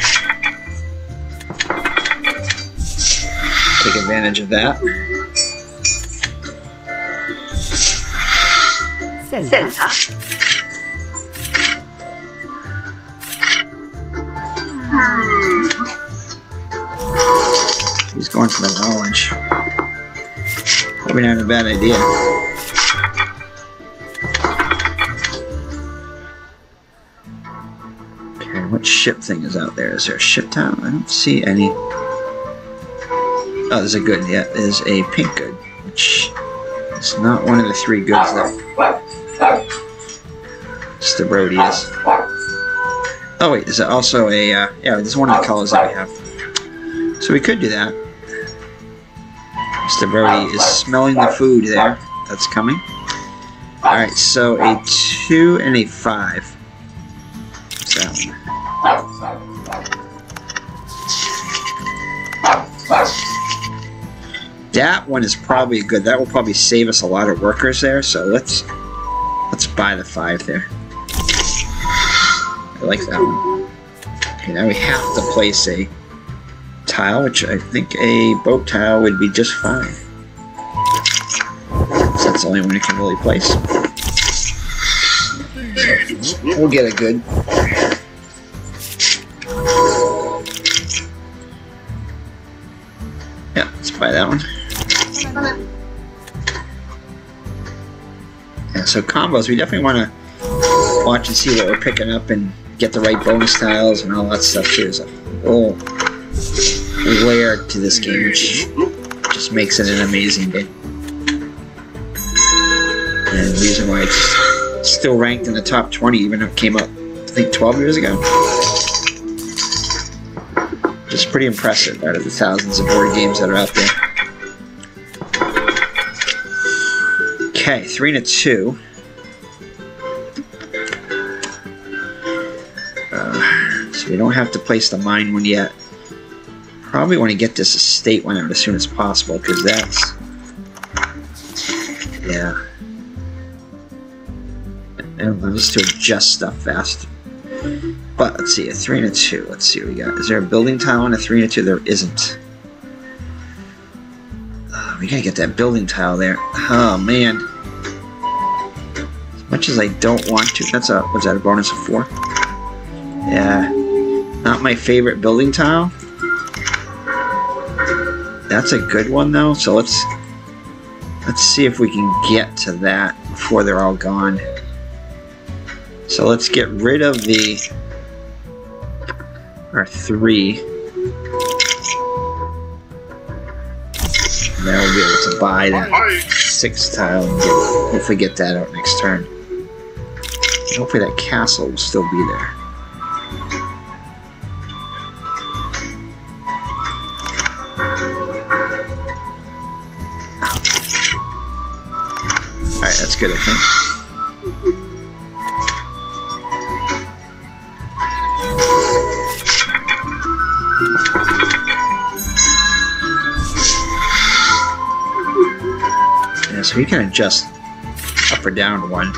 S1: Take advantage of that.
S2: Center.
S1: Probably not a bad idea. Okay, what ship thing is out there? Is there a ship town? I don't see any. Oh, there's a good. Yeah, there's a pink good, which is not one of the three goods though. It's the Rhodius. Oh wait, is it also a? Uh, yeah, this is one of the colors that we have. So we could do that. Brody is smelling the food there. That's coming. Alright, so a 2 and a 5. What's that one? That one is probably good. That will probably save us a lot of workers there, so let's let's buy the 5 there. I like that one. Okay, now we have to place a tile, which I think a boat tile would be just fine. So that's the only one you can really place. We'll get a good. Yeah, let's buy that one. Yeah, so combos, we definitely want to watch and see what we're picking up and get the right bonus tiles and all that stuff too. So, oh layer to this game, which just makes it an amazing game. And the reason why it's still ranked in the top 20, even though it came out, I think, 12 years ago. Just pretty impressive out of the thousands of board games that are out there. Okay, three to two. Uh, so we don't have to place the mine one yet. Probably want to get this estate one out as soon as possible because that's yeah. And allows us to adjust stuff fast. But let's see, a three and a two. Let's see what we got. Is there a building tile on a three and a two? There isn't. Uh, we gotta get that building tile there. Oh man. As much as I don't want to, that's a was that a bonus of four? Yeah. Not my favorite building tile. That's a good one though, so let's let's see if we can get to that before they're all gone. So let's get rid of the our three. Now we'll be able to buy that six tile and get, hopefully get that out next turn. Hopefully that castle will still be there. So we can adjust up or down one.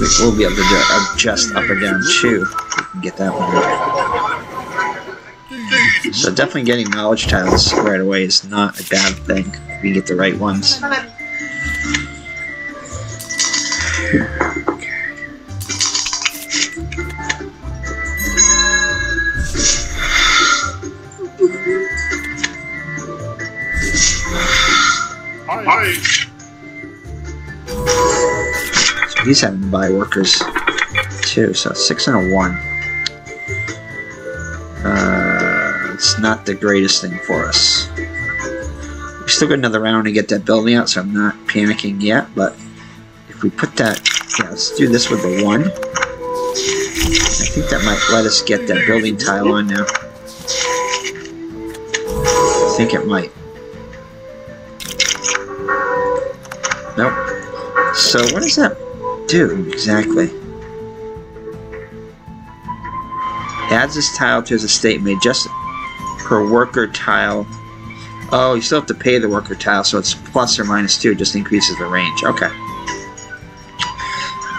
S1: We- We'll be able to adjust up or down two. We can get that one. So definitely getting knowledge tiles right away is not a bad thing. We get the right ones. He's having to buy workers too. So six and a one. Uh, it's not the greatest thing for us. We still got another round to get that building out, so I'm not panicking yet. But if we put that, yeah, let's do this with the one. I think that might let us get that building tile on now. I think it might. Nope. So what is that do exactly? Adds this tile to his estate made just per worker tile. Oh, you still have to pay the worker tile, so it's plus or minus two. Just increases the range. Okay.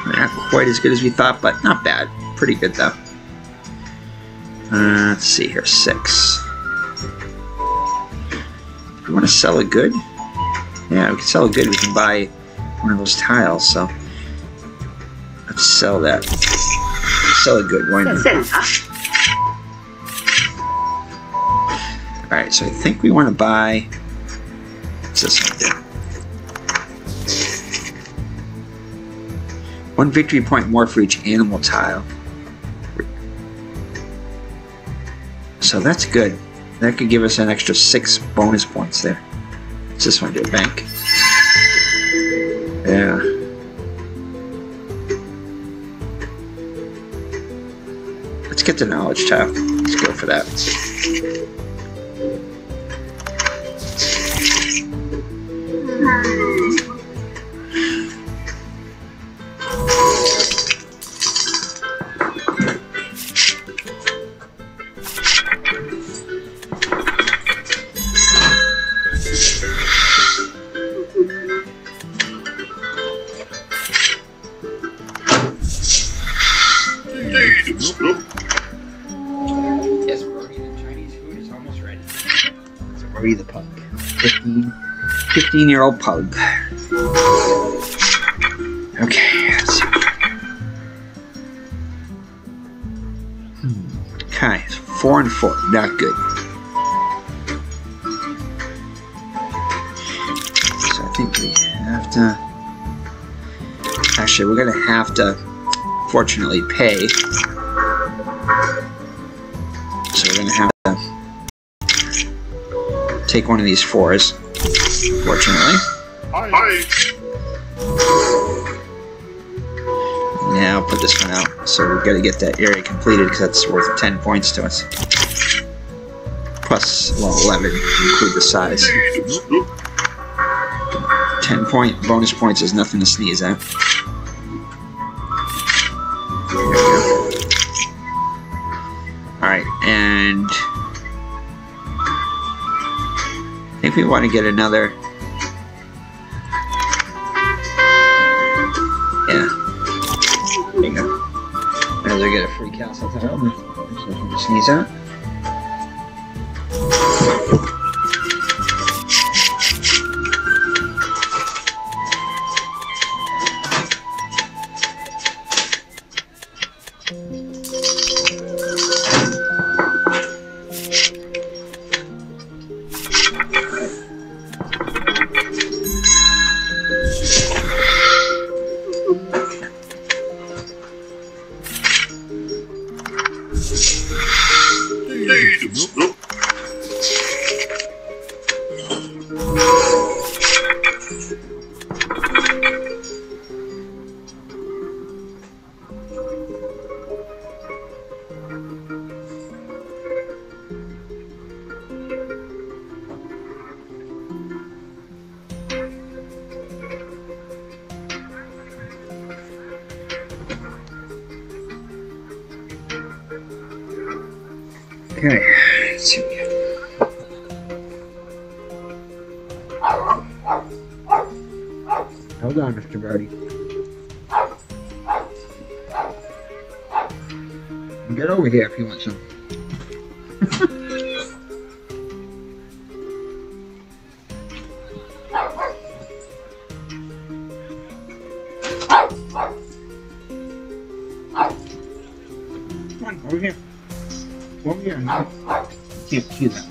S1: Not quite as good as we thought, but not bad. Pretty good though. Uh, let's see here, six. If we want to sell a good, yeah, we can sell a good. We can buy one of those tiles. So sell that. Sell a good. one. not?
S2: Center.
S1: All right. So I think we want to buy. What's this one? One victory point more for each animal tile. So that's good. That could give us an extra six bonus points there. What's this one do? Bank. Yeah. Get the knowledge tile. Let's go for that. Year old pug. Okay, see. Hmm. Okay, four and four. Not good. So I think we have to. Actually, we're gonna have to, fortunately, pay. So we're gonna have to take one of these fours. Fortunately. Now put this one out. So we've got to get that area completed because that's worth 10 points to us. Plus, well, 11, include the size. 10 point bonus points is nothing to sneeze at. I think we want to get another. Yeah. There you go. Another get a free castle tile. So you can sneeze out. Okay. Let's see what we have. Hold on, Mr. Birdie. Get over here if you want some. Can't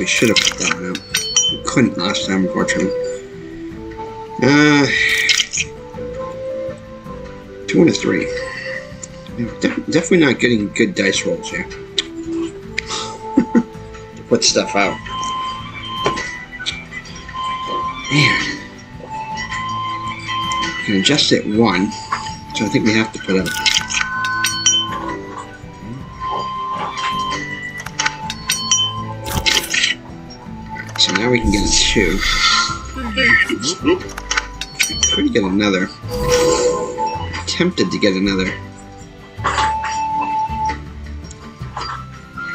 S1: We should have put that out. We couldn't last time, unfortunately. Uh, two and a three. Def- definitely not getting good dice rolls here. to put stuff out. Man. You can adjust it one, so I think we have to put out. Two. Could get another. Tempted to get another.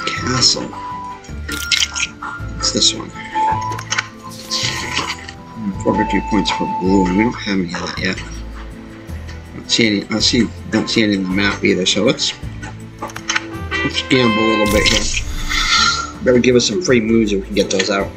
S1: Castle. It's this one? Four victory points for blue, and we don't have any of that yet. Don't see any. I see. Don't see any in the map either. So let's let's gamble a little bit here. Better give us some free moves if we can get those out.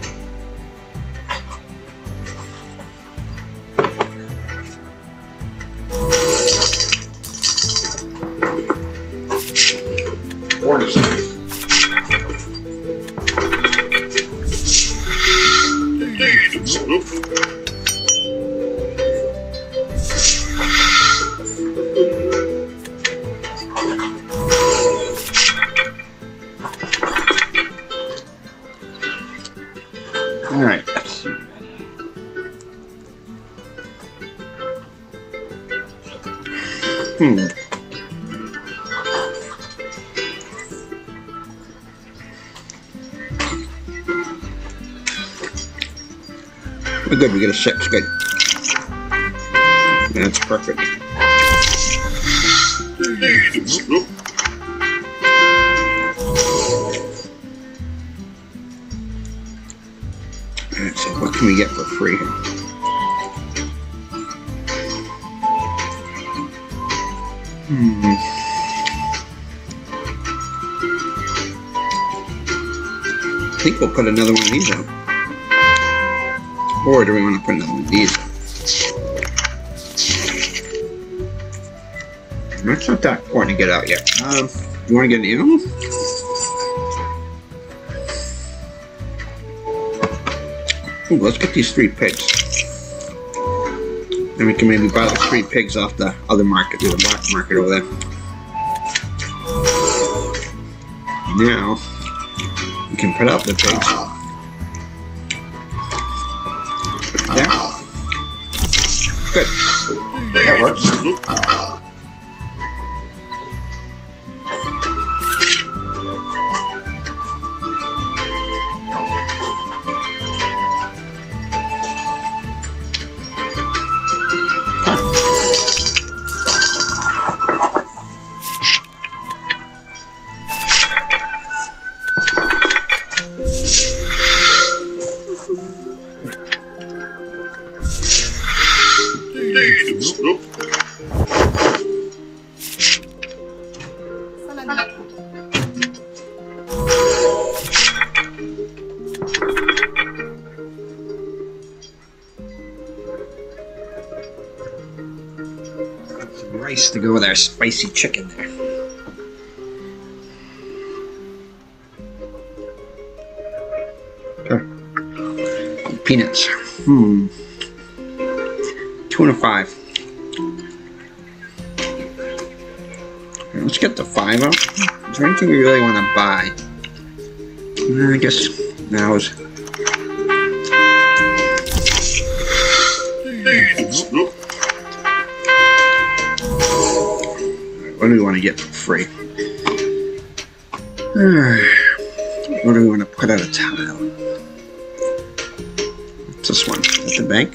S1: Hmm. We're good. We get a six. Good. That's perfect. Alright, so what can we get for free here? I think we'll put another one of these out. Or do we want to put another one of these out? That's not that important to get out yet. Um, you want to get an animal? Ooh, let's get these three pigs. And we can maybe buy the three pigs off the other market, the black market over there. Now, we can put out the pigs. There. Good. That works. With our spicy chicken there. Okay. Peanuts. Hmm. Two and a five. Okay, let's get the five out. Is there anything we really want to buy? Uh, I guess now is. What do we want to get for free? What do we want to put out a tile? What's this one? That the bank?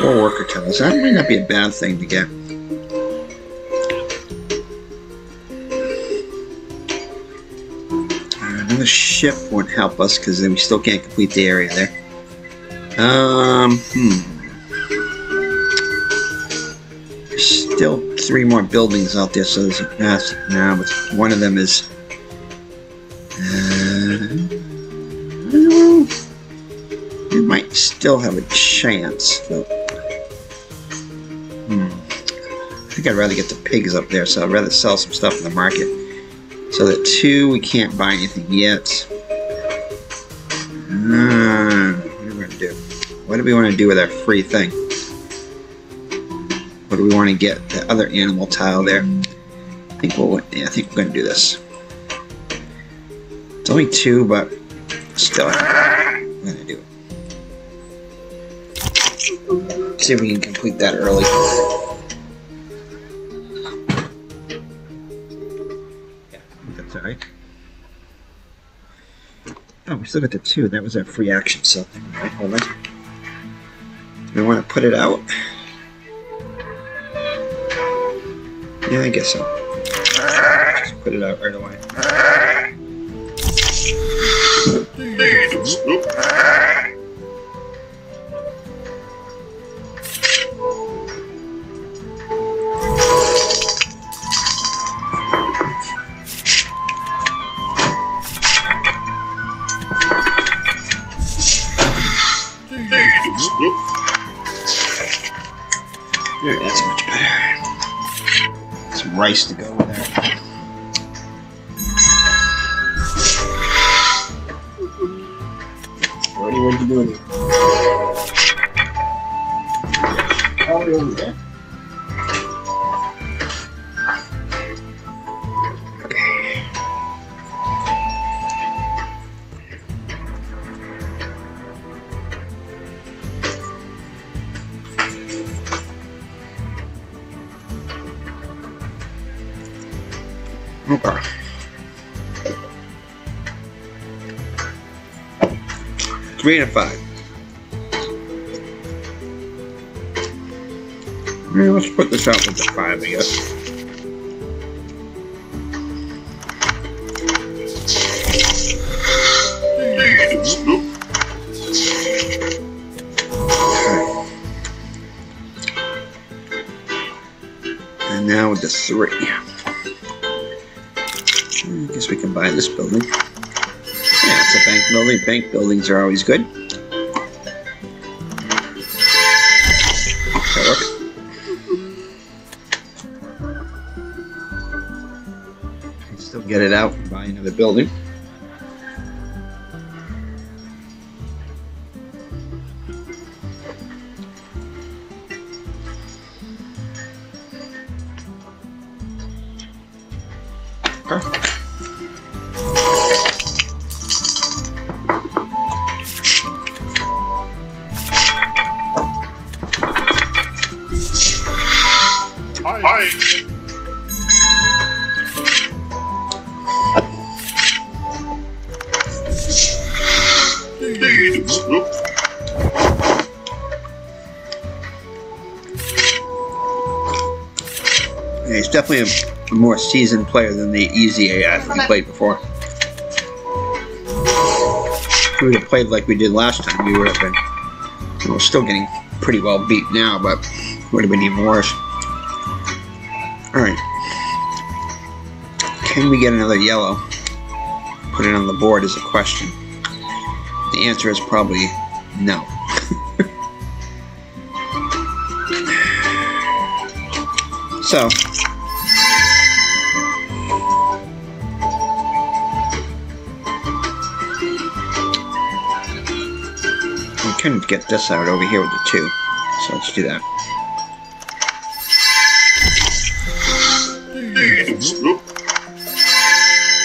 S1: Four worker tiles. That might not be a bad thing to get. Uh, Another ship won't help us because then we still can't complete the area there. Um, hmm. Still three more buildings out there, so there's a path now, but one of them is. Uh. We might still have a chance, but. Hmm. I think I'd rather get the pigs up there, so I'd rather sell some stuff in the market. So that two, we can't buy anything yet. Uh, what we to do? What do we want to do with our free thing? What do we want to get? The other animal tile there. I think we'll. Yeah, I think we're going to do this. It's only two, but still, I'm going to do it. See if we can complete that early. Yeah, that's all right. Oh, we still got the two. That was our free action. All right, hold on. We want to put it out? Yeah, I guess so. Just put it out right away. Three and five. Yeah, let's put this out with the five, I guess. Bank building. Buildings are always good. Still get it out and buy another building. Player than the easy AF we played before. If we would have played like we did last time, we would have been. We're still getting pretty well beat now, but would have been even worse. Alright. Can we get another yellow? Put it on the board is a question. The answer is probably no. so, can get this out over here with the two. So let's do that.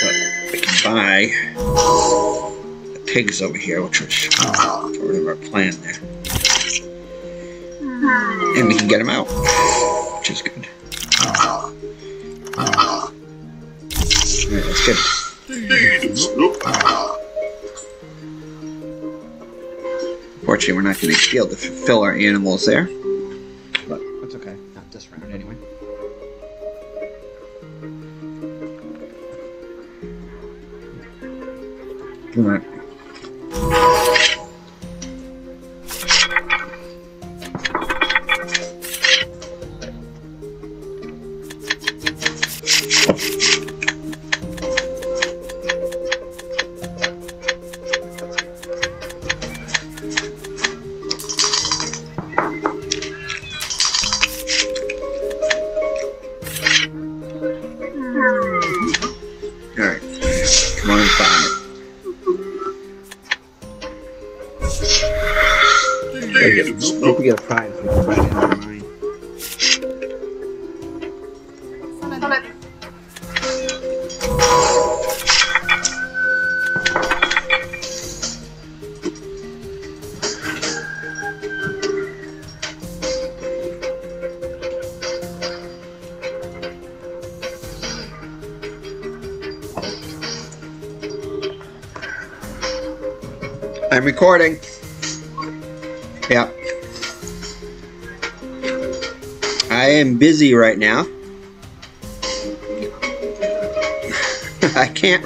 S1: But we can buy the pigs over here, which was sort of our plan there. And we can get them out, which is good. Alright, that's good. Fortunately, we're not going to be able to fulfill our animals there.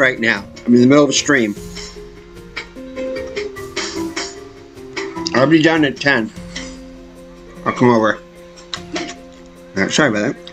S1: Right now. I'm in the middle of a stream. I'll be done at 10. I'll come over. Alright, sorry about that.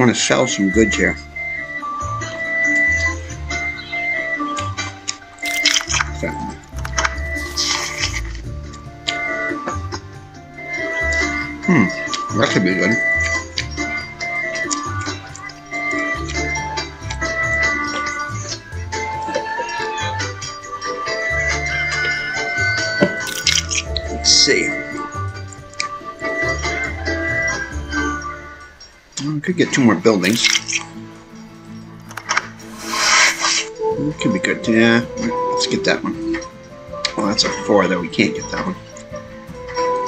S1: Want to sell some goods here. More buildings. Could be good. Yeah, let's get that one. Well, that's a four, though. We can't get that one.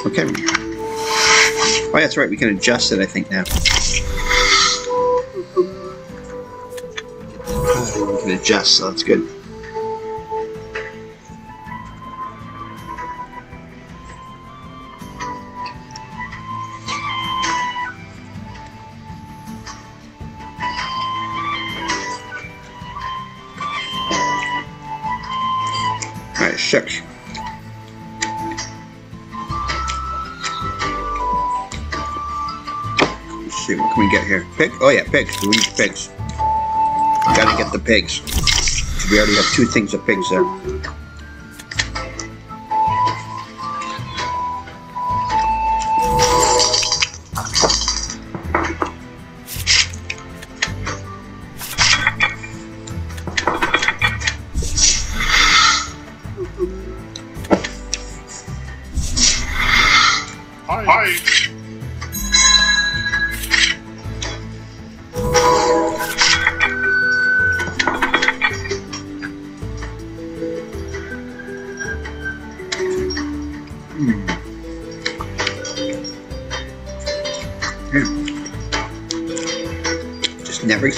S1: Okay. Oh, that's right. We can adjust it, I think, now. Uh, We can adjust, so that's good. Oh yeah, pigs. We need pigs. Gotta get the pigs. We already have two things of pigs there.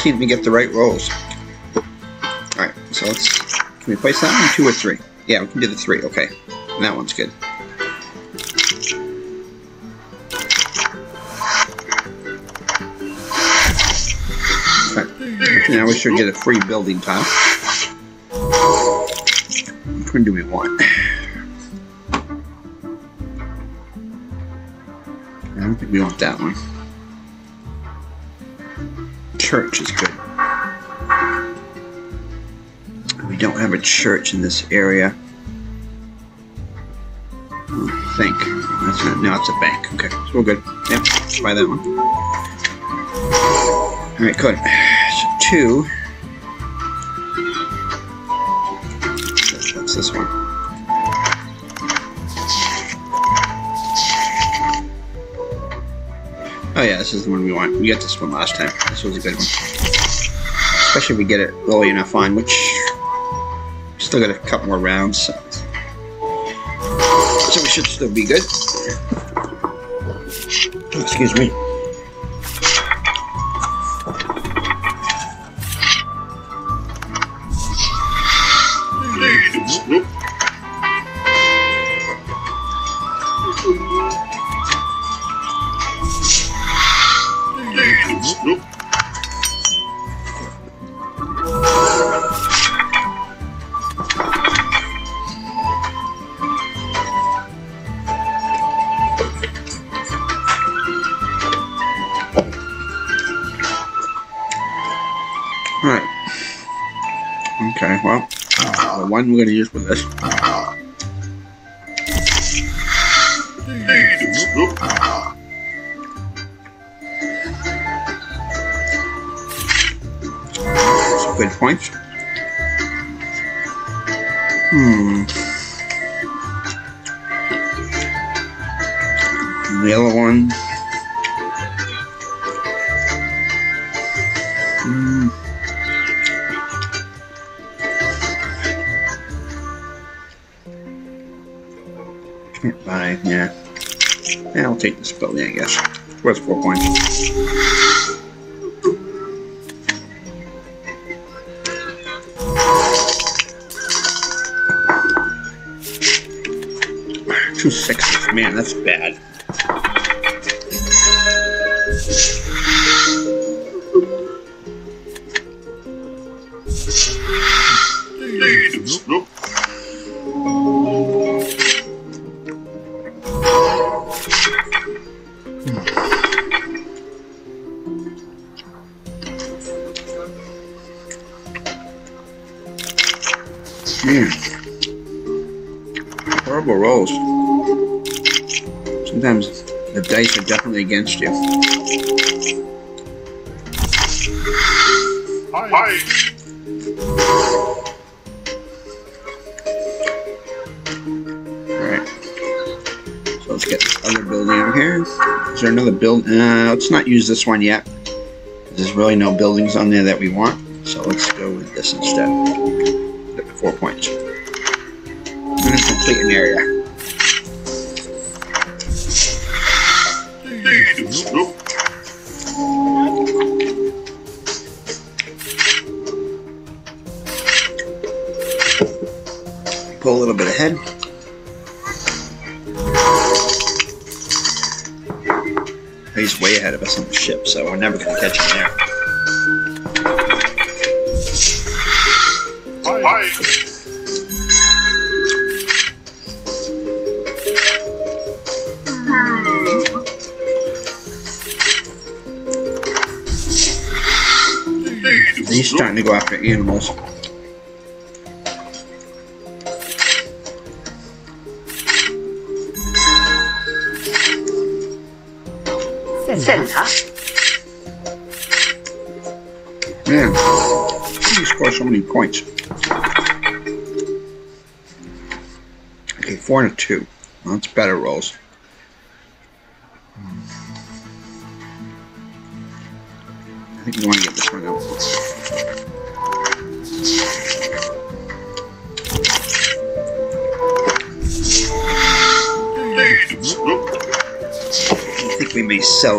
S1: Seem to get the right rolls. Alright, so let's. Can we place that one, two or three? Yeah, we can do the three, okay. That one's good. Okay. Now we should get a free building tile. Which one do we want? I don't think we want that one. Church is good. We don't have a church in this area. Oh, I think. That's not, no, it's a bank. Okay, so we're good. Yep, let's buy that one. Alright, good. So two. What's this one? Oh yeah, this is the one we want. We got this one last time. Was a good one. Especially if we get it early enough on, which still got a couple more rounds. So, so we should still be good. Excuse me. Good point. Hmm. The other one. Hmm. Take this building, I guess. Worth four points. Two sixes, man, that's bad. let's not use this one yet. There's really no buildings on there that we want, so let's go with this instead.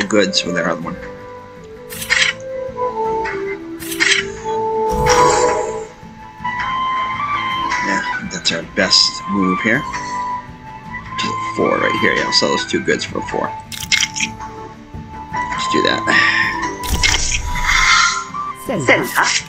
S1: Goods with our other one. Yeah, that's our best move here. Four right here. Yeah, I'll sell those two goods for four. Let's do that.
S2: Center.
S1: Alright,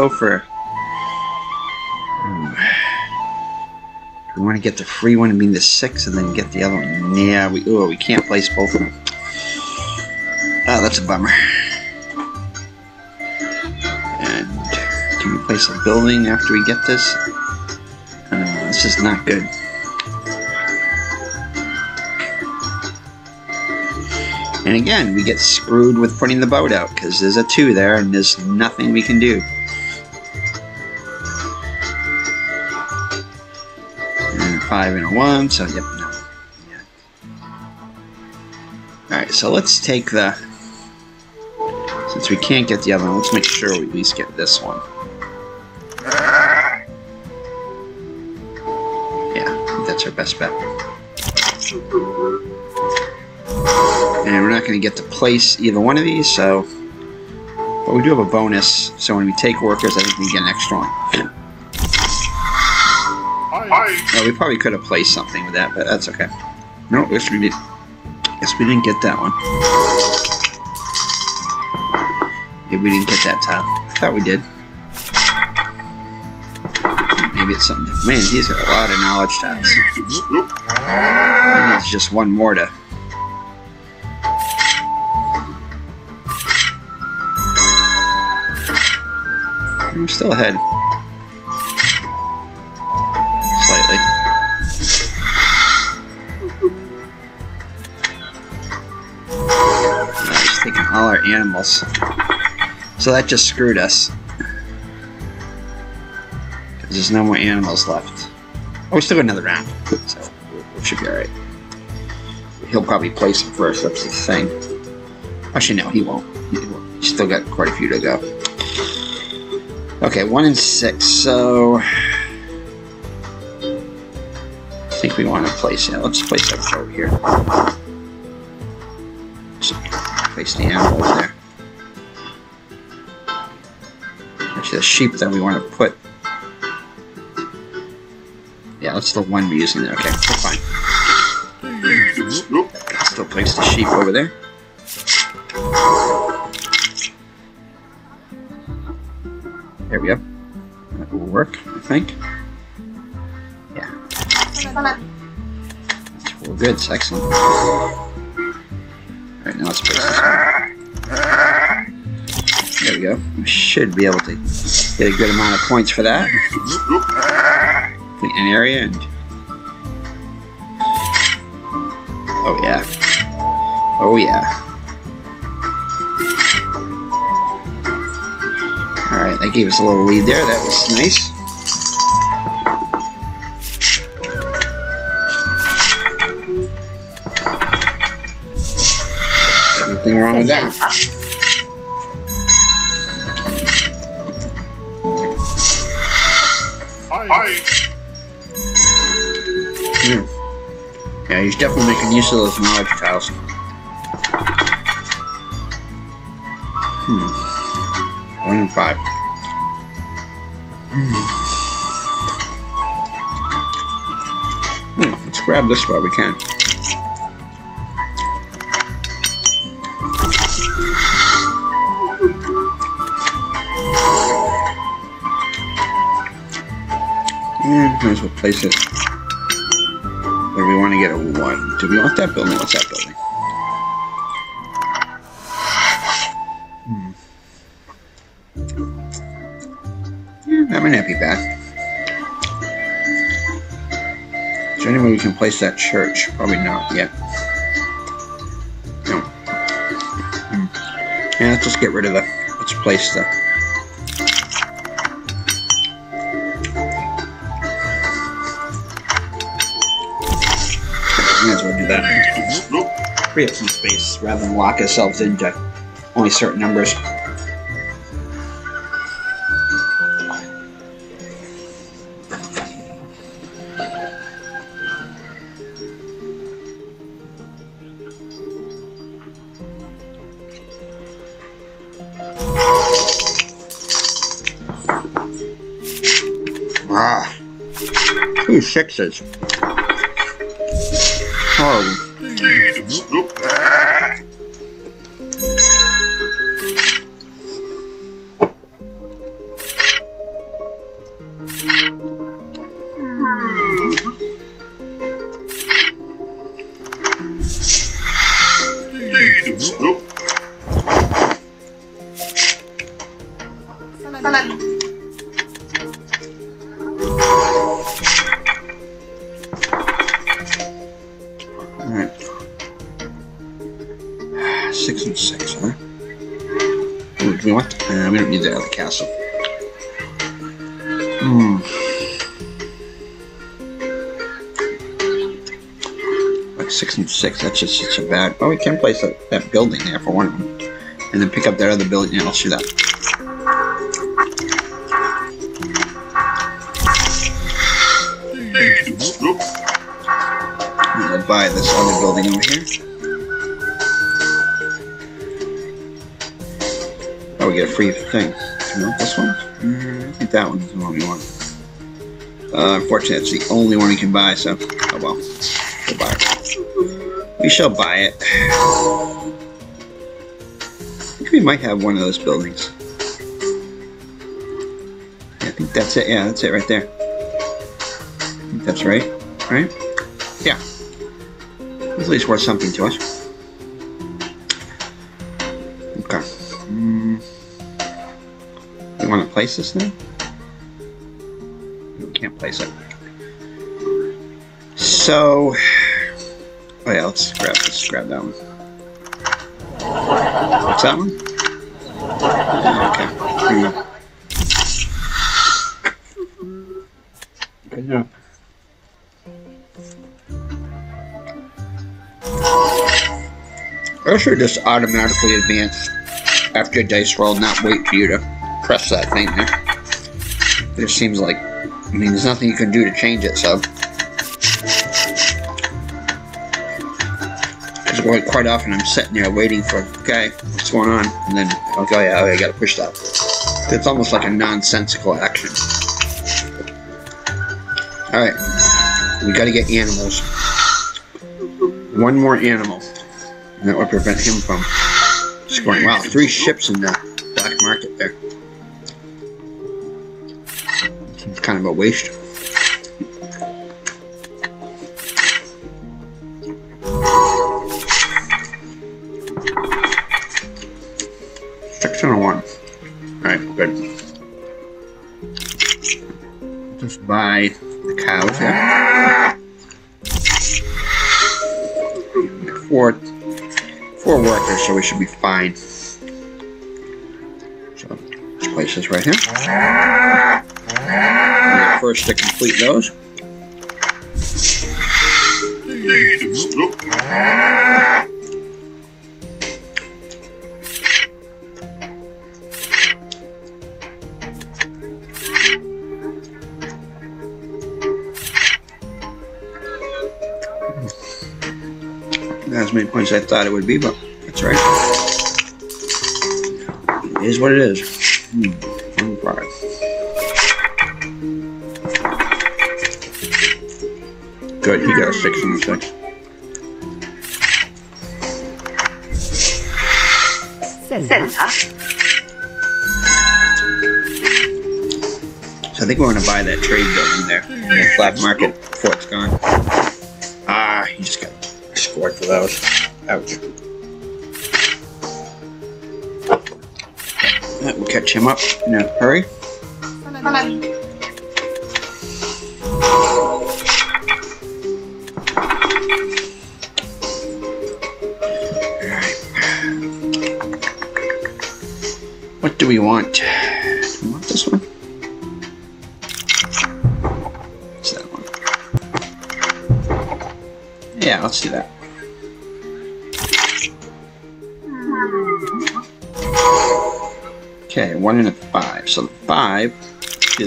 S1: go for. Hmm. We want to get the free one and mean the six, and then get the other one? Yeah, we. Oh, we can't place both of them. Oh, that's a bummer. And can we place a building after we get this? Uh, this is not good. And again, we get screwed with putting the boat out because there's a two there and there's nothing we can do. So yep, no. Alright, so let's take the. Since we can't get the other one, let's make sure we at least get this one. Yeah, that's our best bet. And we're not going to get to place either one of these, so. But we do have a bonus, so when we take workers, I think we get an extra one. Oh, we probably could have placed something with that, but that's okay. No, guess we did. Guess we didn't get that one. Maybe we didn't get that tile. I thought we did. Maybe it's something. Man, these are a lot of knowledge tiles. It's just one more to. We're still ahead. Animals. So that just screwed us. 'Cause there's no more animals left. Oh, we still got another round. So we- should be alright. He'll probably place him first, that's the thing. Actually, no, he won't. He won't. He's still got quite a few to go. Okay, one and six, so. I think we want to place it. Let's place that over here. The animal over there. Actually, the sheep that we want to put. Yeah, that's the one we're using there. Okay, we're fine. Still place the sheep over there. There we go. That will work, I think. Yeah. That's real good. It's excellent. One. There we go. We should be able to get a good amount of points for that. Clean an area and. Oh, yeah. Oh, yeah. Alright, that gave us a little lead there. That was nice. Making use of those knowledge tiles. Hmm. One and five. Hmm. Let's grab this while we can. And might as well place it Do we want that building? What's that building? Hmm. Yeah, that might not be bad. Is there any way we can place that church? Probably not yet. No. Hmm. Yeah, let's just get rid of the. Let's place the. That. Free up some space rather than lock ourselves into only certain numbers. Ah, two sixes. Horrible. Just such a bad. Oh, we can place that, that building there for one of them, and then pick up that other building. Yeah, I'll do that. I'm gonna buy this other building over here. Oh, we get a free thing. Do you want this one? Mm, I think that one's the one we want. Uh, unfortunately, it's the only one we can buy, so shall buy it. I think we might have one of those buildings. Yeah, I think that's it. Yeah, that's it right there. That's right. Right? Yeah. At least worth something to us. Okay. Mm. You want to place this now? We can't place it. So, that one. What's that one? Okay. Here you go. Good job. I should just automatically advance after a dice roll, not wait for you to press that thing there. It just seems like, I mean, there's nothing you can do to change it, so. Quite, often I'm sitting there waiting for, okay, what's going on? And then, okay, oh, oh, yeah, I gotta push that. It's almost like a nonsensical action. Alright, we gotta get animals. One more animal. And that would prevent him from scoring. Wow, three ships in the black market there. It's kind of a waste. Buy the here. Four four workers, so we should be fine. So let's place this right here. First to complete those.
S3: Nope.
S1: As many points as I thought it would be, but that's right. It is what it is. Hmm. Good, he got a six and a six.
S2: Center.
S1: So I think we're gonna buy that trade building there. in The black market before it's gone. Ah, he just got scored for those. Him up in a hurry.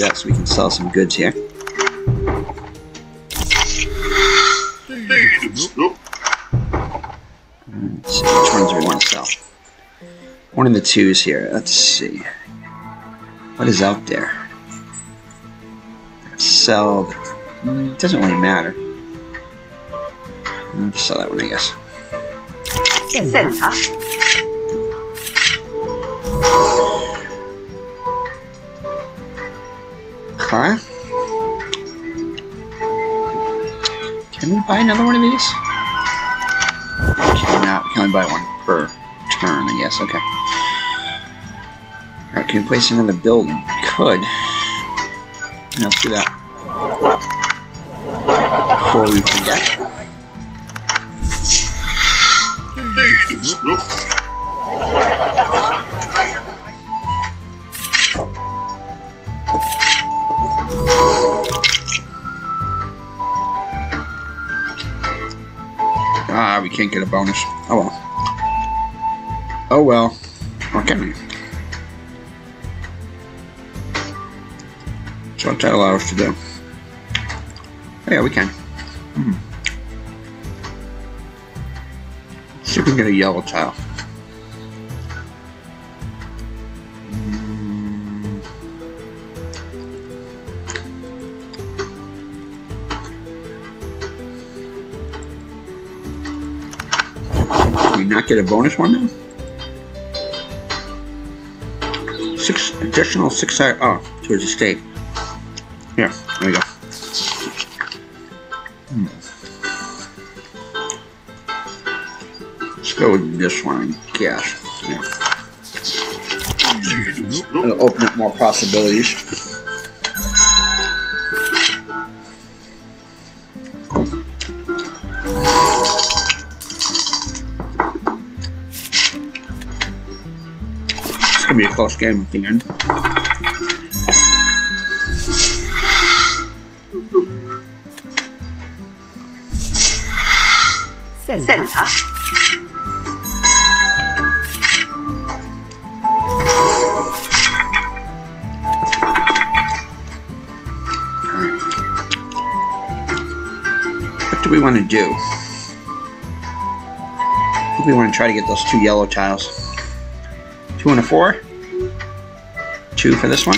S1: That so we can sell some goods here. Let's see, which ones we want to sell? One of the twos here. Let's see. What is out there? Sell. mm, It doesn't really matter. I'll sell that one, I guess. Guess. Okay. Alright, can we place another building? Could. Let's do that. Before we forget.
S4: Oh well. What can? So what's that allow us to do? Oh, yeah, we can. Hmm. See if we can get a yellow tile. Hmm. We not get a bonus one now? Six additional six side oh towards the state. Yeah, there we go. Hmm. Let's go with this one, I guess. Yeah. It'll open up more possibilities. Close game at the end. What do we want to do? I think we want to try to get those two yellow tiles. Two and a four. Two for this one.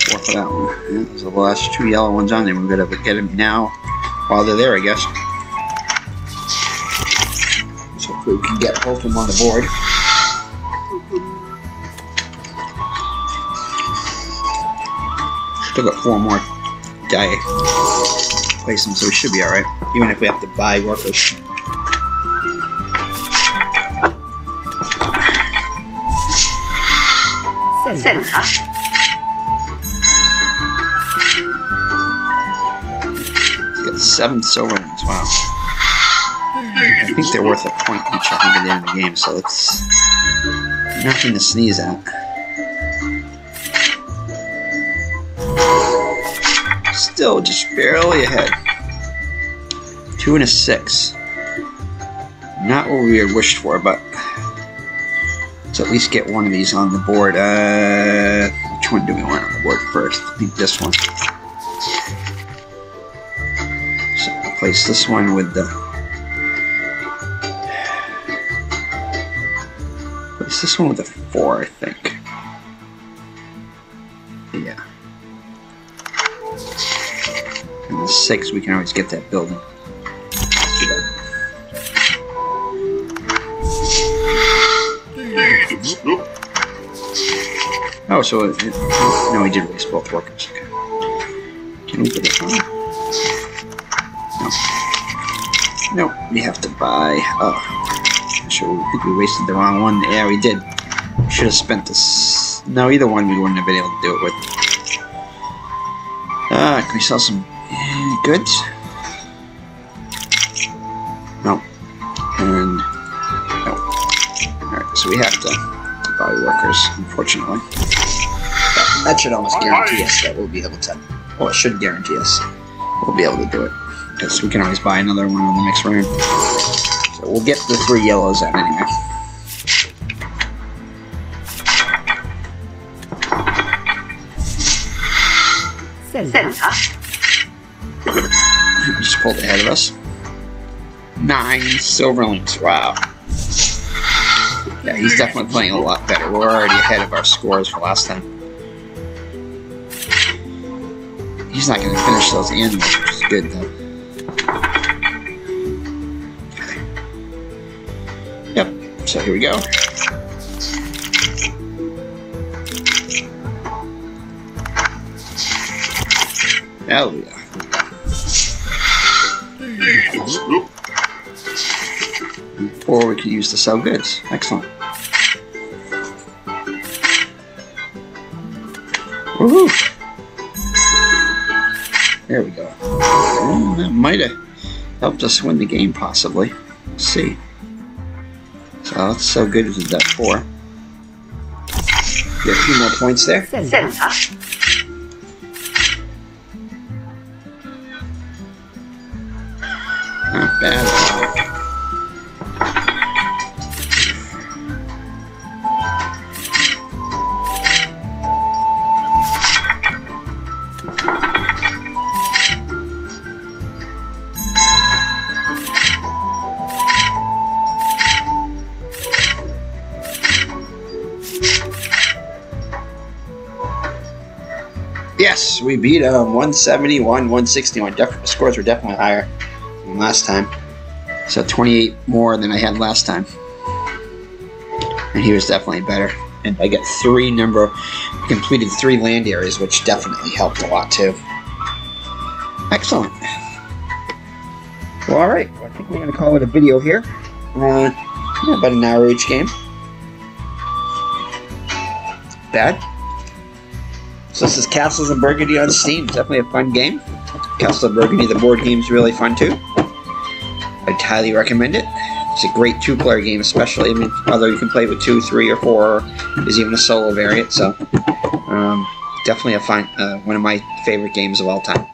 S4: Four for that one. Yeah, those are the last two yellow ones on there. We're gonna get them now while they're there, I guess. So we can get both of them on the board. Still got four more die place them, so we should be alright. Even if we have to buy workers.
S2: center,
S4: Got seven silver ones, wow. I think they're worth a point each, I think, at the end of the game, so it's nothing to sneeze at. Just barely ahead. Two and a six. Not what we had wished for, but let's at least get one of these on the board. Uh, which one do we want on the board first? I think this one. So place this one with the. Place this one with the four, I think. Six, we can always get that building.
S3: Nope.
S4: Oh, so it, it, no, he did waste both workers. Okay. Can we get it on? No. No, we have to buy. Oh, sure. We think we wasted the wrong one. Yeah, we did. Should have spent this. No, either one we wouldn't have been able to do it with. Ah, can we sell some goods? No. And no. All right, so we have to buy workers, unfortunately. But that should almost guarantee us that we'll be able to. Well, it should guarantee us we'll be able to do it because we can always buy another one on the next round. So we'll get the three yellows out anyway.
S2: center,
S4: Just pulled ahead of us. Nine silverlings. Wow. Yeah, he's definitely playing a lot better. We're already ahead of our scores for last time. He's not going to finish those animals, which is good though. Yep. So here we go. Oh yeah. Or we could use to sell goods. Excellent. Woohoo! There we go. Oh, that might have helped us win the game, possibly. Let's see. So that's so good with that four. Get a few more points there. Yes, we beat um 171, 161. Def- scores were definitely higher last time. So 28 more than I had last time. And he was definitely better. And I got three number, completed three land areas, which definitely helped a lot too. Excellent. Well, all right. Well, I think we're going to call it a video here. Uh, yeah, about an hour each game. Bad. So this is Castles of Burgundy on Steam. Definitely a fun game. Castle of Burgundy, the board game, is really fun too. I'd highly recommend it. It's a great two-player game, especially. I mean, although you can play with two, three, or four. There's even a solo variant. So, um, definitely a fine, uh, one of my favorite games of all time.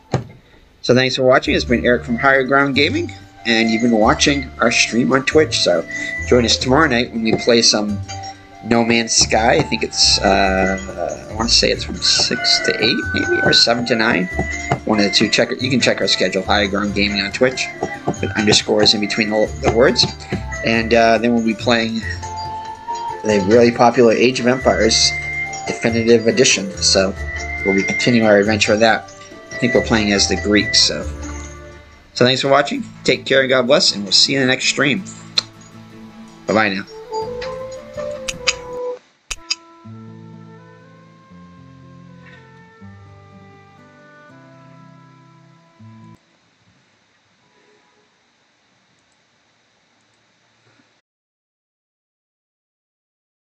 S4: So thanks for watching. It's been Eric from Higher Ground Gaming, and you've been watching our stream on Twitch. So join us tomorrow night when we play some No Man's Sky. I think it's uh, I want to say it's from six to eight, maybe, or seven to nine. One of the two. Check you can check our schedule. High Ground Gaming on Twitch with underscores in between the, the words, and uh, then we'll be playing the really popular Age of Empires Definitive Edition. So we'll be continuing our adventure with that. I think we're playing as the Greeks. So, so thanks for watching. Take care and God bless, and we'll see you in the next stream. Bye bye now.